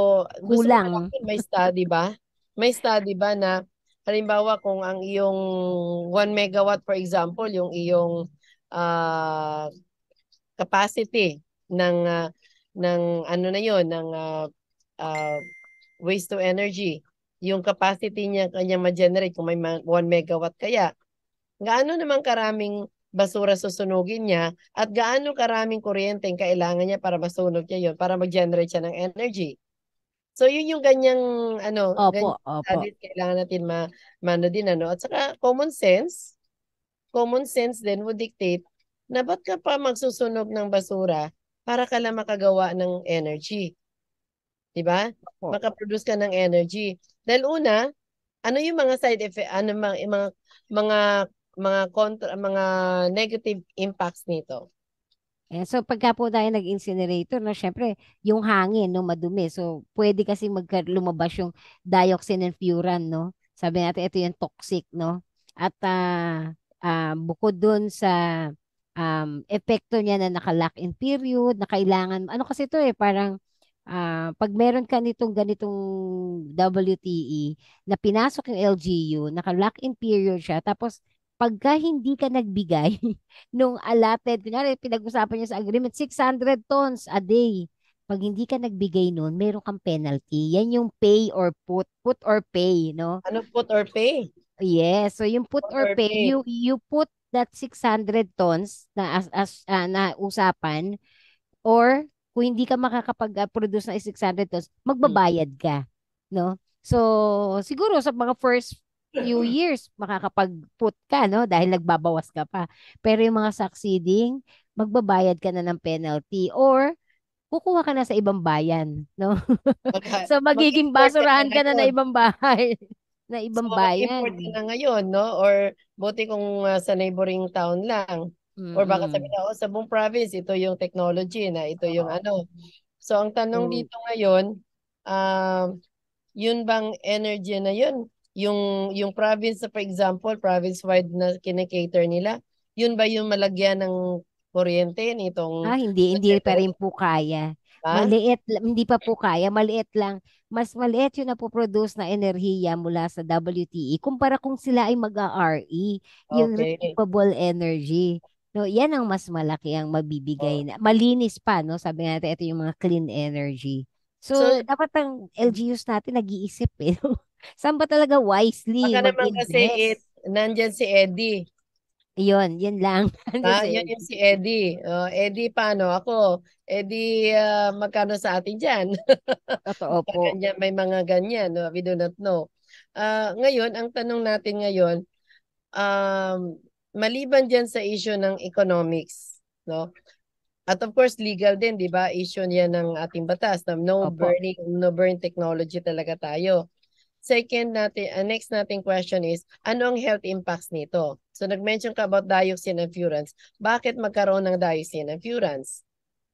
gusto Kulang. may study ba? May study ba na halimbawa kung ang iyong 1 megawatt for example, yung iyong uh, capacity ng uh, ng ano na yon ng uh, uh, waste to energy yung capacity niya kanya ma-generate kung may 1 megawatt kaya gaano naman karaming basura susunugin niya at gaano karaming kuryente ang kailangan niya para masunog niya yon para mag-generate siya ng energy. So yun yung ganyang ano, opo, ganyang opo. Studies, kailangan natin ma mano din ano at saka common sense common sense din would dictate na ba't ka pa magsusunog ng basura para ka lang makagawa ng energy. 'Di ba? Makaproduce ka ng energy. Dahil una, ano yung mga side effect, ano mga mga mga mga contra, mga negative impacts nito? Eh, so pagka po tayo nag-incinerator, no, syempre, yung hangin, no, madumi. So, pwede kasi mag lumabas yung dioxin and furan, no? Sabi natin, ito yung toxic, no? At uh, uh, bukod dun sa um, epekto niya na naka-lock-in period, na kailangan, ano kasi ito eh, parang uh, pag meron ka nitong ganitong WTE na pinasok yung LGU, naka-lock-in period siya, tapos pagka hindi ka nagbigay nung allotted, kunyari pinag-usapan niya sa agreement, 600 tons a day. Pag hindi ka nagbigay nun, meron kang penalty. Yan yung pay or put. Put or pay, no? Ano put or pay? Yes. So yung put, put or, or pay, pay, you you put that 600 tons na as, as uh, na usapan or kung hindi ka makakapag-produce ng 600 tons, magbabayad ka, no? So, siguro sa mga first few years, makakapag-put ka, no? Dahil nagbabawas ka pa. Pero yung mga succeeding, magbabayad ka na ng penalty or kukuha ka na sa ibang bayan, no? so, magiging basurahan ka na na ibang bahay na ibang so, bayan. import na ngayon, no? Or buti kung uh, sa neighboring town lang. Mm-hmm. Or baka sabihin na, oh, sa buong province, ito yung technology na, ito yung ano. So, ang tanong mm. dito ngayon, uh, yun bang energy na yun? Yung, yung province, for example, province-wide na kinikater nila, yun ba yung malagyan ng kuryente nitong... Ah, hindi, hindi pa rin po kaya. Ha? Maliit, hindi pa po kaya, maliit lang. Mas maliit yung napoproduce na enerhiya mula sa WTE kumpara kung sila ay mag-RE, yung okay. renewable energy. No, yan ang mas malaki ang mabibigay na malinis pa, no? Sabi natin ito yung mga clean energy. So, so dapat ang LGUs natin nag-iisip eh. Saan ba talaga wisely Baka naman kasi it, nandyan si Eddie. Yun, yun lang. ah, yun yung si Eddie. Uh, Eddie, paano? Ako, Eddie, uh, magkano sa atin dyan? Totoo po. may mga ganyan. No? We do not know. Uh, ngayon, ang tanong natin ngayon, um, maliban dyan sa issue ng economics, no? At of course, legal din, di ba? Issue yan ng ating batas na no Opo. burning, no burn technology talaga tayo. Second natin, uh, next nating question is, ano ang health impacts nito? So nag-mention ka about dioxin and furans. Bakit magkaroon ng dioxin and furans?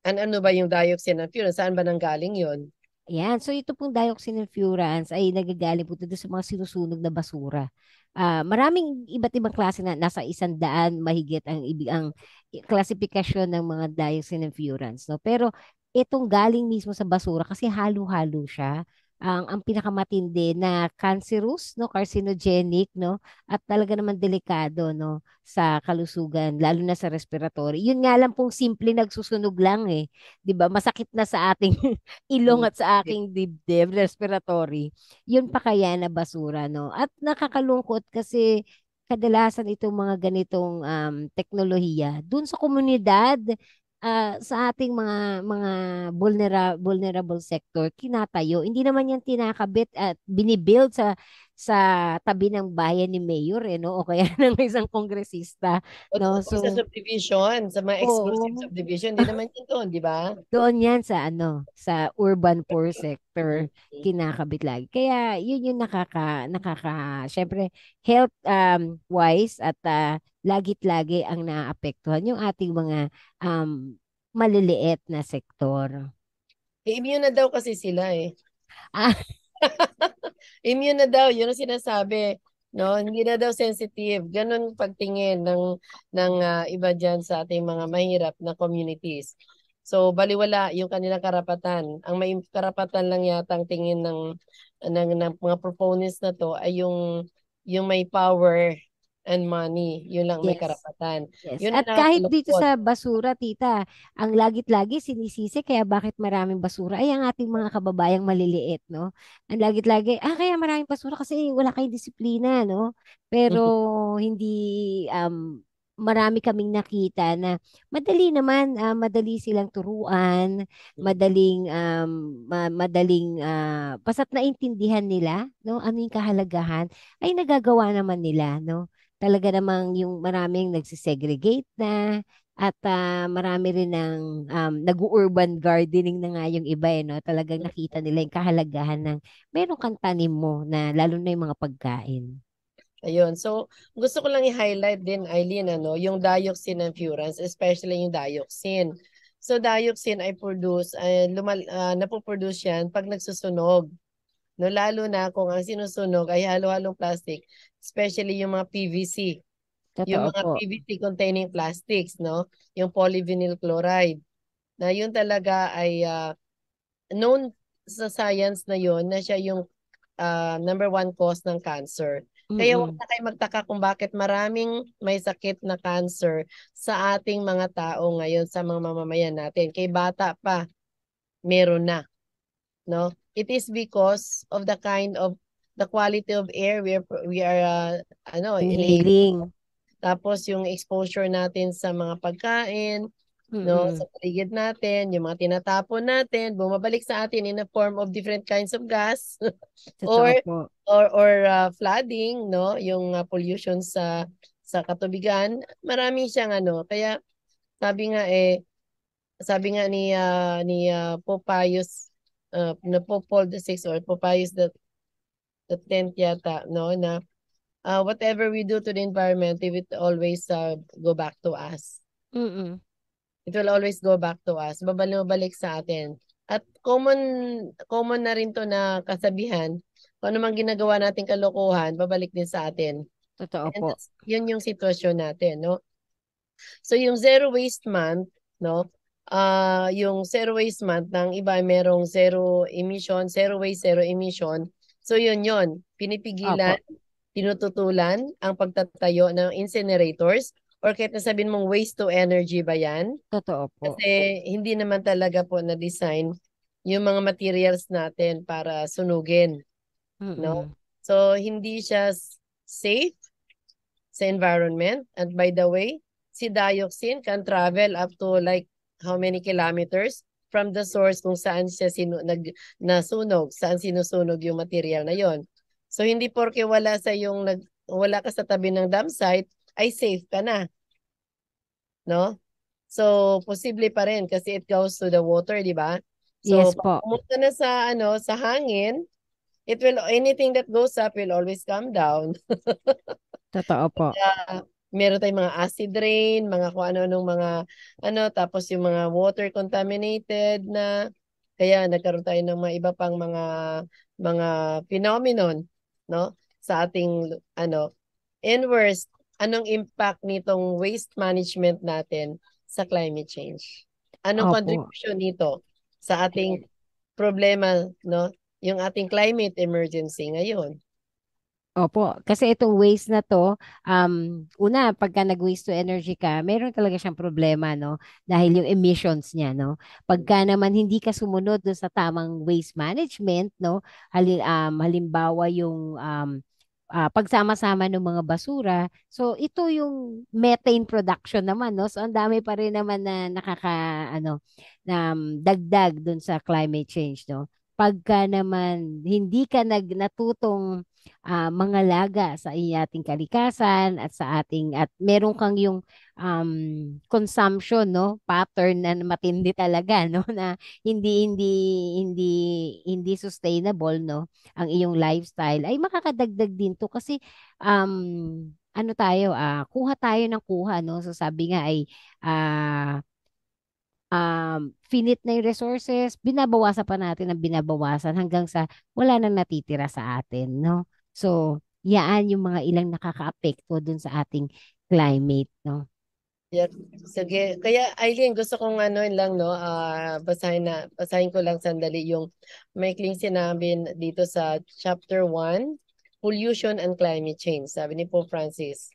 And ano ba yung dioxin and furans? Saan ba nanggaling yon? Ayan, so ito pong dioxin and furans ay nagagaling po doon sa mga sinusunog na basura. Uh, maraming iba't ibang klase na nasa isang daan mahigit ang ang klasifikasyon ng mga dioxin and furans, no? Pero itong galing mismo sa basura kasi halo-halo siya ang ang pinakamatindi na cancerous no carcinogenic no at talaga naman delikado no sa kalusugan lalo na sa respiratory. Yun nga lang pong simple nagsusunog lang eh 'di ba? Masakit na sa ating ilong at sa aking dibdib respiratory. Yun pa kaya na basura no? At nakakalungkot kasi kadalasan itong mga ganitong um, teknolohiya dun sa komunidad uh, sa ating mga mga vulnerable vulnerable sector kinatayo. Hindi naman yan tinakabit at binibuild sa sa tabi ng bayan ni mayor eh no? O kaya ng isang kongresista no? so sa subdivision sa mga exclusive oh, subdivision hindi naman yan doon di ba? Doon yan sa ano sa urban poor sector kinakabit lagi. Kaya yun yung nakaka nakaka syempre health um wise at uh, lagit lagi ang naapektuhan yung ating mga um maliliit na sektor immune na daw kasi sila eh ah Immune na daw, yun ang sinasabi. No, hindi na daw sensitive. Ganun pagtingin ng ng uh, iba diyan sa ating mga mahirap na communities. So baliwala yung kanilang karapatan. Ang may karapatan lang yata ang tingin ng ng, ng mga proponents na to ay yung yung may power and money. Yun lang yes. may karapatan. Yes. Yun At kahit dito sa basura, tita, ang lagit-lagi sinisisi kaya bakit maraming basura ay ang ating mga kababayang maliliit, no? Ang lagit-lagi, ah, kaya maraming basura kasi wala kayong disiplina, no? Pero mm-hmm. hindi um marami kaming nakita na madali naman uh, madali silang turuan, mm. madaling um ma- madaling uh, basta't naintindihan nila no ano yung kahalagahan ay nagagawa naman nila no talaga namang yung maraming nagsisegregate na at uh, marami rin ng um, nag-urban gardening na nga yung iba eh, no? Talagang nakita nila yung kahalagahan ng meron kang tanim mo na lalo na yung mga pagkain. Ayun. So, gusto ko lang i-highlight din, Eileen, ano, yung dioxin and furans, especially yung dioxin. So, dioxin ay produce, ay lumal, uh, napoproduce yan pag nagsusunog. No, lalo na kung ang sinusunog ay halo-halong plastic, especially yung mga PVC. Totoo yung mga po. PVC containing plastics, no? Yung polyvinyl chloride. Na yun talaga ay uh, known sa science na yun na siya yung uh, number one cause ng cancer. Mm-hmm. Kaya huwag na kayo magtaka kung bakit maraming may sakit na cancer sa ating mga tao ngayon, sa mga mamamayan natin. Kay bata pa, meron na. No? It is because of the kind of the quality of air we are, we are uh, ano, inhaling. Tapos yung exposure natin sa mga pagkain, mm-hmm. no, sa paligid natin, yung mga tinatapon natin, bumabalik sa atin in a form of different kinds of gas or or or uh, flooding, no, yung uh, pollution sa sa katubigan, marami siyang ano, kaya sabi nga eh sabi nga ni uh, ni uh, Popayos uh, na po Paul the Sixth or Popeyes the the tenth yata no na uh, whatever we do to the environment it will always uh, go back to us. Mm-mm. It will always go back to us. Babalik sa atin. At common common na rin to na kasabihan kung ano mang ginagawa natin kalokohan, babalik din sa atin. Totoo And po. Yun yung sitwasyon natin, no? So yung zero waste month, no? uh, yung zero waste month ng iba merong zero emission, zero waste, zero emission. So yun yun, pinipigilan, Apo. tinututulan ang pagtatayo ng incinerators or kahit nasabing mong waste to energy ba yan? Totoo po. Kasi hindi naman talaga po na-design yung mga materials natin para sunugin. Mm-mm. No? So hindi siya safe sa environment. And by the way, si dioxin can travel up to like how many kilometers from the source kung saan siya sinu nag nasunog, saan sinusunog yung material na yon. So hindi porke wala sa yung nag wala ka sa tabi ng dam site, ay safe ka na. No? So, posible pa rin kasi it goes to the water, di ba? So, yes po. pumunta na sa, ano, sa hangin, it will, anything that goes up will always come down. Totoo po. Kaya, meron tayong mga acid rain, mga kung ano-anong mga, ano, tapos yung mga water contaminated na, kaya nagkaroon tayo ng mga iba pang mga, mga phenomenon, no? Sa ating, ano, and worst, anong impact nitong waste management natin sa climate change? Anong Opo. contribution nito sa ating problema, no? Yung ating climate emergency ngayon. Opo, kasi itong waste na to, um, una, pagka nag-waste to energy ka, meron talaga siyang problema, no? Dahil yung emissions niya, no? Pagka naman hindi ka sumunod doon sa tamang waste management, no? Hali, um, halimbawa yung um, uh, pagsama-sama ng mga basura. So, ito yung methane production naman, no? So, ang dami pa rin naman na nakaka, ano, na um, dagdag doon sa climate change, no? Pagka naman hindi ka nag natutong uh, mangalaga sa ating kalikasan at sa ating at meron kang yung um, consumption no? Pattern na matindi talaga no? Na hindi hindi hindi hindi sustainable no? Ang iyong lifestyle. Ay makakadagdag din to kasi um ano tayo ah uh, kuha tayo ng kuha no? So sabi nga ay ah uh, um, finite na yung resources, binabawasan pa natin ang binabawasan hanggang sa wala nang natitira sa atin, no? So, yaan yung mga ilang nakakaapekto dun sa ating climate, no? Yeah. Sige. Kaya Eileen, gusto kong ano lang no, uh, basahin na basahin ko lang sandali yung maikling sinabi dito sa chapter 1, pollution and climate change. Sabi ni Pope Francis,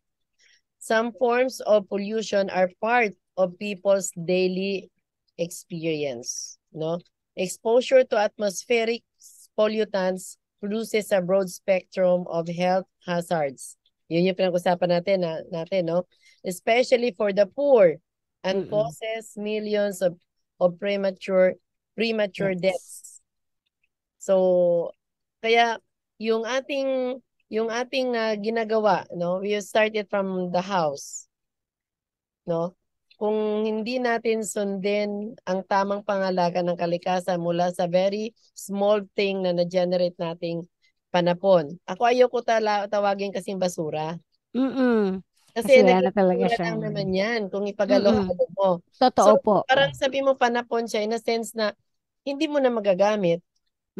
some forms of pollution are part of people's daily experience, no? Exposure to atmospheric pollutants produces a broad spectrum of health hazards. Yun yung pinag-usapan natin, na, natin, no? Especially for the poor and Mm-mm. causes millions of, of premature premature yes. deaths. So, kaya yung ating yung ating uh, ginagawa, no? We started from the house. No? Kung hindi natin sundin ang tamang pangalaga ng kalikasan mula sa very small thing na na-generate nating panapon. Ako ayoko tala, tawagin kasing basura. Mm-mm. Kasi, Kasi na talaga siya. lang naman yan kung ipagalo-halo mo. Totoo so, po. Parang sabi mo panapon siya in a sense na hindi mo na magagamit.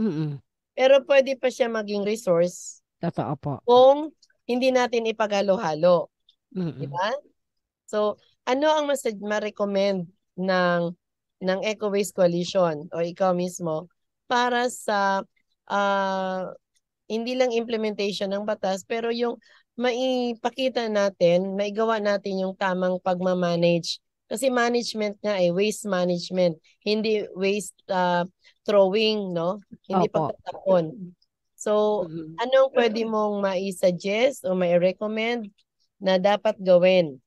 Mm-mm. Pero pwede pa siya maging resource. Totoo po. Kung hindi natin ipagalo-halo. Mm-mm. Diba? So, ano ang mas ma-recommend ng ng Eco Waste Coalition o ikaw mismo para sa uh, hindi lang implementation ng batas pero yung maipakita natin, maigawa natin yung tamang pagmamanage kasi management nga eh, waste management, hindi waste uh, throwing, no? Hindi Opo. pagtatapon. So, mm-hmm. anong pwede mong mai-suggest o mai-recommend na dapat gawin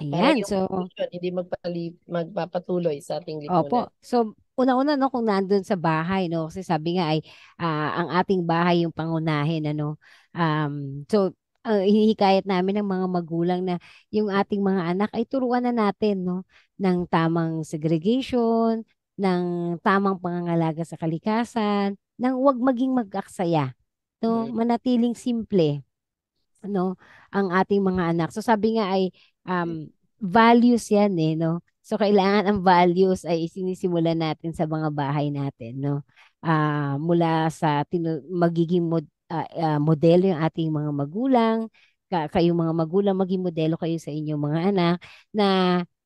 Ayan, so hindi magpali, magpapatuloy sa ating lipunan. Opo. So una-una no kung nandoon sa bahay no kasi sabi nga ay uh, ang ating bahay yung pangunahin ano. Um so uh, hinihikayat namin ng mga magulang na yung ating mga anak ay turuan na natin no ng tamang segregation, ng tamang pangangalaga sa kalikasan, ng huwag maging mag-aksaya. No, mm-hmm. manatiling simple no ang ating mga anak. So sabi nga ay um, values yan eh, no? So, kailangan ang values ay isinisimulan natin sa mga bahay natin, no? Uh, mula sa tinu- magiging mod, uh, uh, modelo yung ating mga magulang, ka- kayong mga magulang, maging modelo kayo sa inyong mga anak, na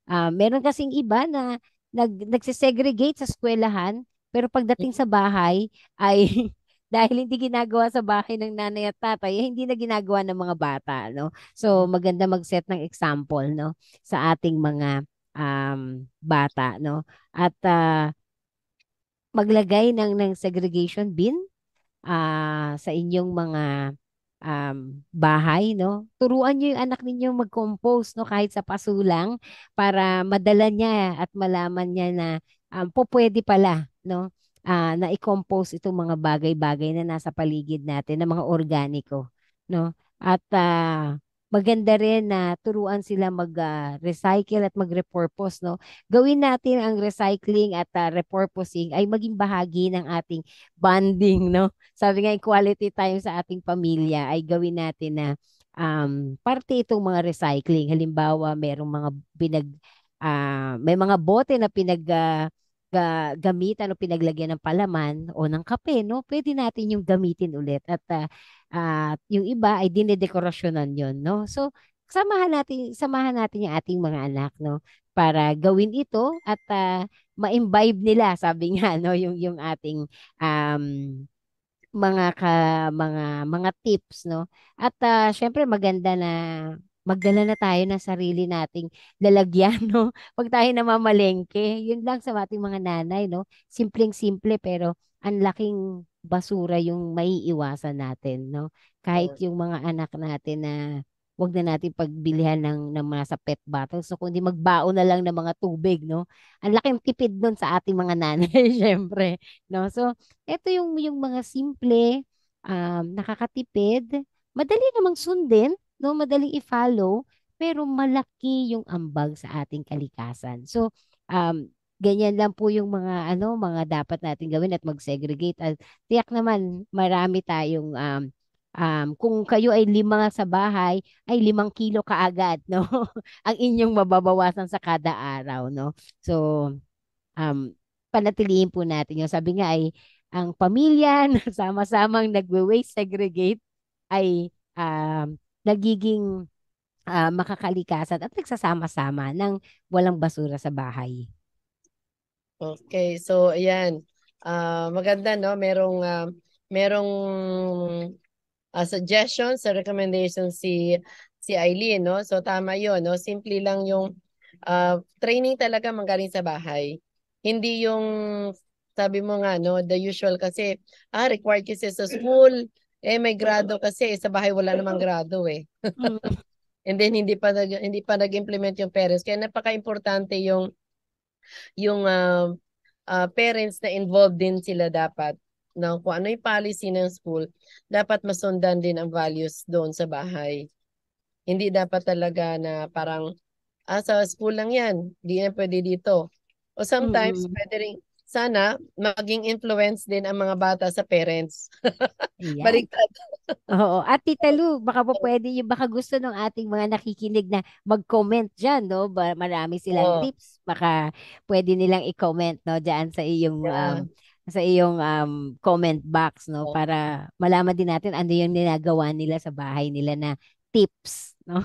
uh, meron kasing iba na nag, nagsisegregate sa eskwelahan, pero pagdating sa bahay ay dahil hindi ginagawa sa bahay ng nanay at tatay, eh, hindi na ginagawa ng mga bata, no? So, maganda mag-set ng example, no? Sa ating mga um, bata, no? At uh, maglagay ng, ng segregation bin uh, sa inyong mga um, bahay, no? Turuan niyo yung anak ninyo mag-compose, no? Kahit sa pasulang para madala niya at malaman niya na um, po pwede pala, no? Uh, na i-compose itong mga bagay-bagay na nasa paligid natin, na mga organiko, no? At uh, maganda rin na turuan sila mag-recycle uh, at mag-repurpose, no? Gawin natin ang recycling at uh, repurposing ay maging bahagi ng ating bonding, no? Sabi nga, quality time sa ating pamilya ay gawin natin na um, parte itong mga recycling. Halimbawa, merong mga pinag uh, may mga bote na pinag uh, ga, gamitan o pinaglagyan ng palaman o ng kape, no? Pwede natin yung gamitin ulit. At uh, uh, yung iba ay dinedekorasyonan yon no? So, samahan natin, samahan natin yung ating mga anak, no? Para gawin ito at uh, ma-imbibe nila, sabi nga, no? Yung, yung ating um, mga ka, mga mga tips no at uh, syempre maganda na magdala na tayo ng sarili nating lalagyan, no? Pag tayo namamalengke, yun lang sa ating mga nanay, no? Simpleng-simple pero ang laking basura yung maiiwasan natin, no? Kahit yung mga anak natin na wag na natin pagbilihan ng, ng mga sa pet bottles. So, kundi magbaon na lang ng mga tubig, no? Ang laking tipid nun sa ating mga nanay, syempre, no? So, ito yung, yung mga simple, um, nakakatipid, madali namang sundin, no? Madaling i-follow, pero malaki yung ambag sa ating kalikasan. So, um, ganyan lang po yung mga ano mga dapat natin gawin at mag-segregate at tiyak naman marami tayong um, um, kung kayo ay lima sa bahay ay limang kilo kaagad no ang inyong mababawasan sa kada araw no so um panatilihin po natin yung sabi nga ay ang pamilya na sama-samang nagwe-waste segregate ay um, nagiging uh, makakalikasan at nagsasama-sama ng walang basura sa bahay. Okay, so ayan. Uh, maganda no, merong uh, merong uh, suggestions sa recommendation si si Eileen no. So tama 'yon no. Simple lang yung uh, training talaga manggaling sa bahay. Hindi yung sabi mo nga no, the usual kasi ah required kasi sa school eh may grado kasi eh, sa bahay wala namang grado eh. Mm. And then hindi pa nag, hindi pa nag-implement yung parents. Kaya napaka-importante yung yung uh, uh, parents na involved din sila dapat no kung ano yung policy ng school dapat masundan din ang values doon sa bahay hindi dapat talaga na parang ah sa school lang yan hindi na pwede dito o sometimes mm-hmm. pwede rin sana maging influence din ang mga bata sa parents. Yeah. Baliktad. Oo. At Tita Lu, baka po pwede yung baka gusto ng ating mga nakikinig na mag-comment dyan, no? Marami silang oh. tips. Baka pwede nilang i-comment, no? Dyan sa iyong yeah. um, sa iyong um, comment box, no? Oh. Para malaman din natin ano yung ginagawa nila sa bahay nila na tips, no?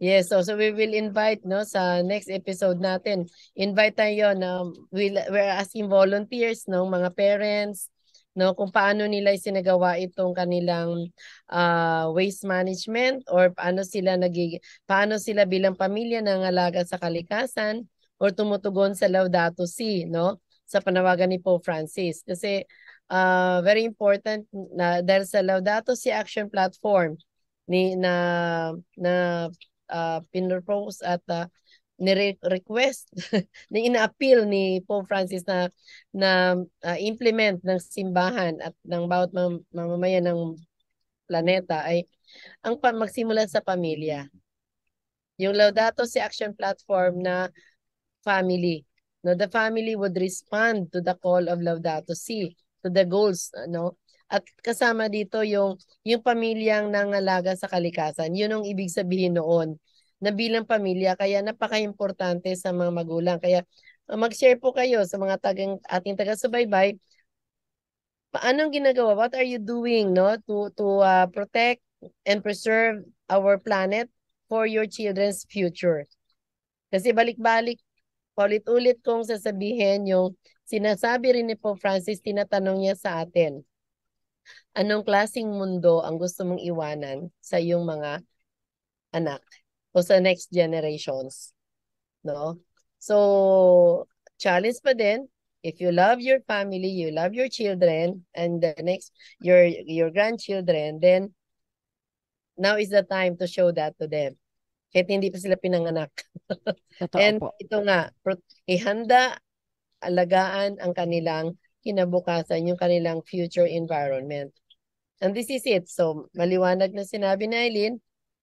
Yes, so, so we will invite no sa next episode natin. Invite tayo na we'll, we're asking volunteers no mga parents no kung paano nila isinagawa itong kanilang uh, waste management or paano sila nagig paano sila bilang pamilya nangalaga sa kalikasan or tumutugon sa Laudato Si no sa panawagan ni Pope Francis kasi uh, very important na dahil sa Laudato Si action platform ni na na uh, pinropose at uh, ni-request na ina-appeal ni Pope Francis na na uh, implement ng simbahan at ng bawat mam- mamamayan ng planeta ay ang magsimula sa pamilya. Yung Laudato Si Action Platform na family. No, the family would respond to the call of Laudato Si, to the goals, no? At kasama dito yung yung pamilyang nangalaga sa kalikasan. Yun ang ibig sabihin noon na bilang pamilya kaya napaka-importante sa mga magulang. Kaya uh, mag-share po kayo sa mga tagang ating taga-subaybay paano ginagawa? What are you doing no to to uh, protect and preserve our planet for your children's future? Kasi balik-balik ulit-ulit kong sasabihin yung sinasabi rin ni Pope Francis, tinatanong niya sa atin anong klasing mundo ang gusto mong iwanan sa iyong mga anak o sa next generations. No? So, challenge pa din, if you love your family, you love your children, and the next, your, your grandchildren, then now is the time to show that to them. Kahit hindi pa sila pinanganak. and po. ito nga, ihanda, alagaan ang kanilang kinabukasan, yung kanilang future environment. And this is it. So, maliwanag na sinabi ni Eileen.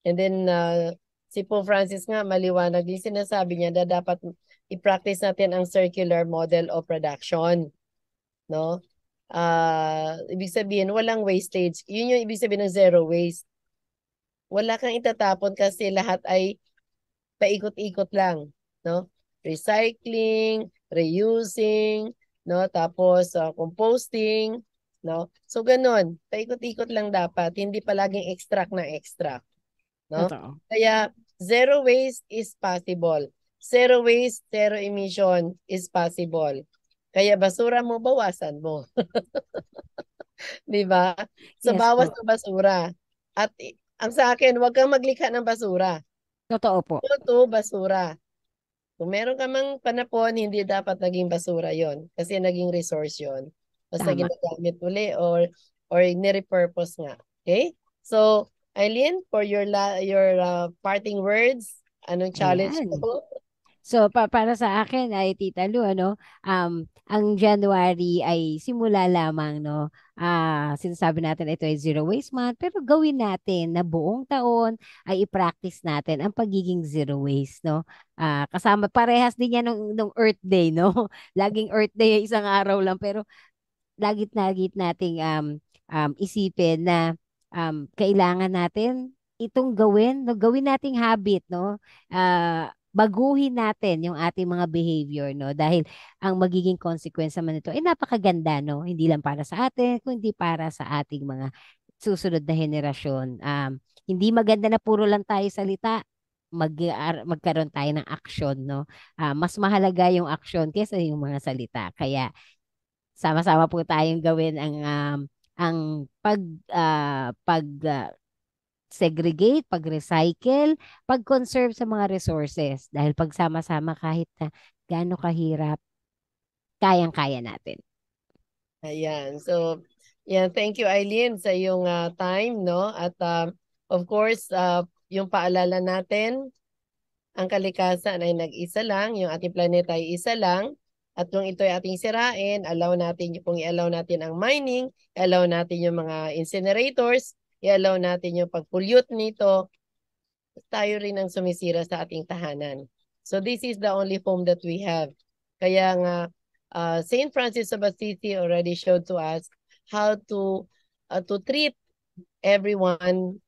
And then, uh, si Pope Francis nga, maliwanag din sinasabi niya na dapat i-practice natin ang circular model of production. No? Uh, ibig sabihin, walang wastage. Yun yung ibig sabihin ng zero waste. Wala kang itatapon kasi lahat ay paikot-ikot lang. No? Recycling, reusing, no? tapos uh, composting, no? So ganun, paikot-ikot lang dapat, hindi palaging extract na extract, no? Totoo. Kaya zero waste is possible. Zero waste, zero emission is possible. Kaya basura mo, bawasan mo. 'Di ba? So Yes bawas sa basura. At ang sa akin, huwag kang maglikha ng basura. Totoo po. No to basura. Kung meron ka mang panapon, hindi dapat naging basura yon kasi naging resource yon Basta Tama. ginagamit uli or or nire-purpose nga. Okay? So, Eileen, for your la your uh, parting words, anong challenge Ayan. mo? So pa para sa akin ay Tita Lu ano, um ang January ay simula lamang no. Ah, sinasabi natin ito ay zero waste month pero gawin natin na buong taon ay i-practice natin ang pagiging zero waste no. Ah, kasama parehas din yan nung, nung Earth Day no. Laging Earth Day ay isang araw lang pero lagit nagit nating um, um isipin na um kailangan natin itong gawin, no, gawin nating habit no. Ah, baguhin natin yung ating mga behavior, no? Dahil ang magiging consequence naman nito ay napakaganda, no? Hindi lang para sa atin, kundi para sa ating mga susunod na henerasyon. Um, hindi maganda na puro lang tayo salita, mag magkaroon tayo ng action, no? Uh, mas mahalaga yung action kaysa yung mga salita. Kaya sama-sama po tayong gawin ang um, ang pag uh, pag uh, segregate, pag-recycle, pag-conserve sa mga resources. Dahil pagsama-sama kahit na gaano kahirap, kayang-kaya natin. Ayan. So, yeah, thank you Eileen sa iyong uh, time, no? At uh, of course, uh, yung paalala natin, ang kalikasan ay nag-isa lang, yung ating planeta ay isa lang. At kung ito ay ating sirain, allow natin, kung i-allow natin ang mining, i-allow natin yung mga incinerators, i-allow natin yung pag-pollute nito, tayo rin ang sumisira sa ating tahanan. So this is the only home that we have. Kaya nga, uh, St. Francis of Assisi already showed to us how to uh, to treat everyone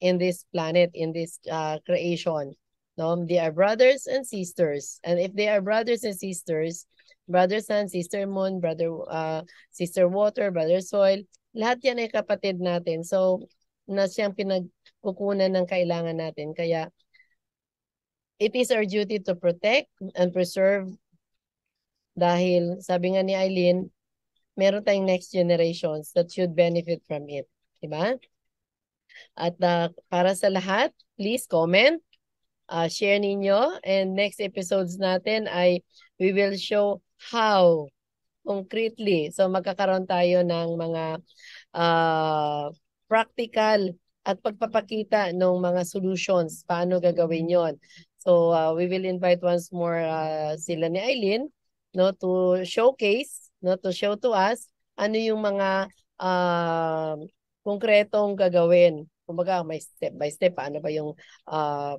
in this planet, in this uh, creation. No, they are brothers and sisters. And if they are brothers and sisters, brother sun, sister moon, brother uh, sister water, brother soil, lahat yan ay kapatid natin. So, na siyang pinagkukunan ng kailangan natin. Kaya, it is our duty to protect and preserve dahil, sabi nga ni Eileen, meron tayong next generations that should benefit from it. Diba? At uh, para sa lahat, please comment, uh, share ninyo, and next episodes natin ay we will show how concretely. So magkakaroon tayo ng mga uh, practical at pagpapakita ng mga solutions paano gagawin yon. So uh, we will invite once more uh, sila ni Eileen no to showcase no to show to us ano yung mga uh, konkretong gagawin. Kumbaga may step by step paano ba yung uh,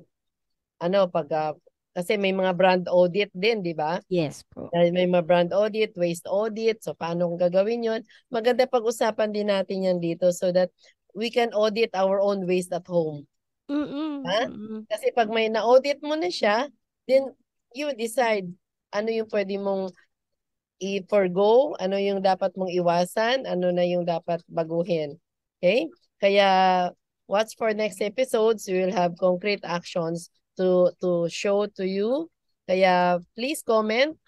ano pag uh, kasi may mga brand audit din, di ba? Yes po. May mga brand audit, waste audit. So, paano kung gagawin yon Maganda pag-usapan din natin yan dito so that we can audit our own waste at home. Mm-mm. Ha? Kasi pag may na-audit mo na siya, then you decide ano yung pwede mong i-forgo, ano yung dapat mong iwasan, ano na yung dapat baguhin. Okay? Kaya watch for next episodes. We will have concrete actions to to show to you. Kaya please comment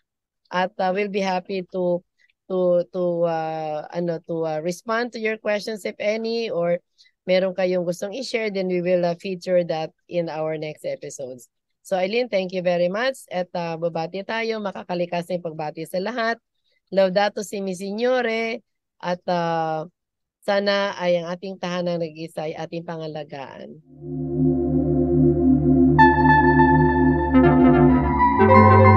at uh, we'll be happy to to to uh, ano to uh, respond to your questions if any or meron kayong gustong i-share then we will uh, feature that in our next episodes. So Eileen, thank you very much at uh, babati tayo, makakalikas na pagbati sa lahat. Laudato si mi signore at uh, sana ay ang ating tahanang nag-isa ay ating pangalagaan. Thank you.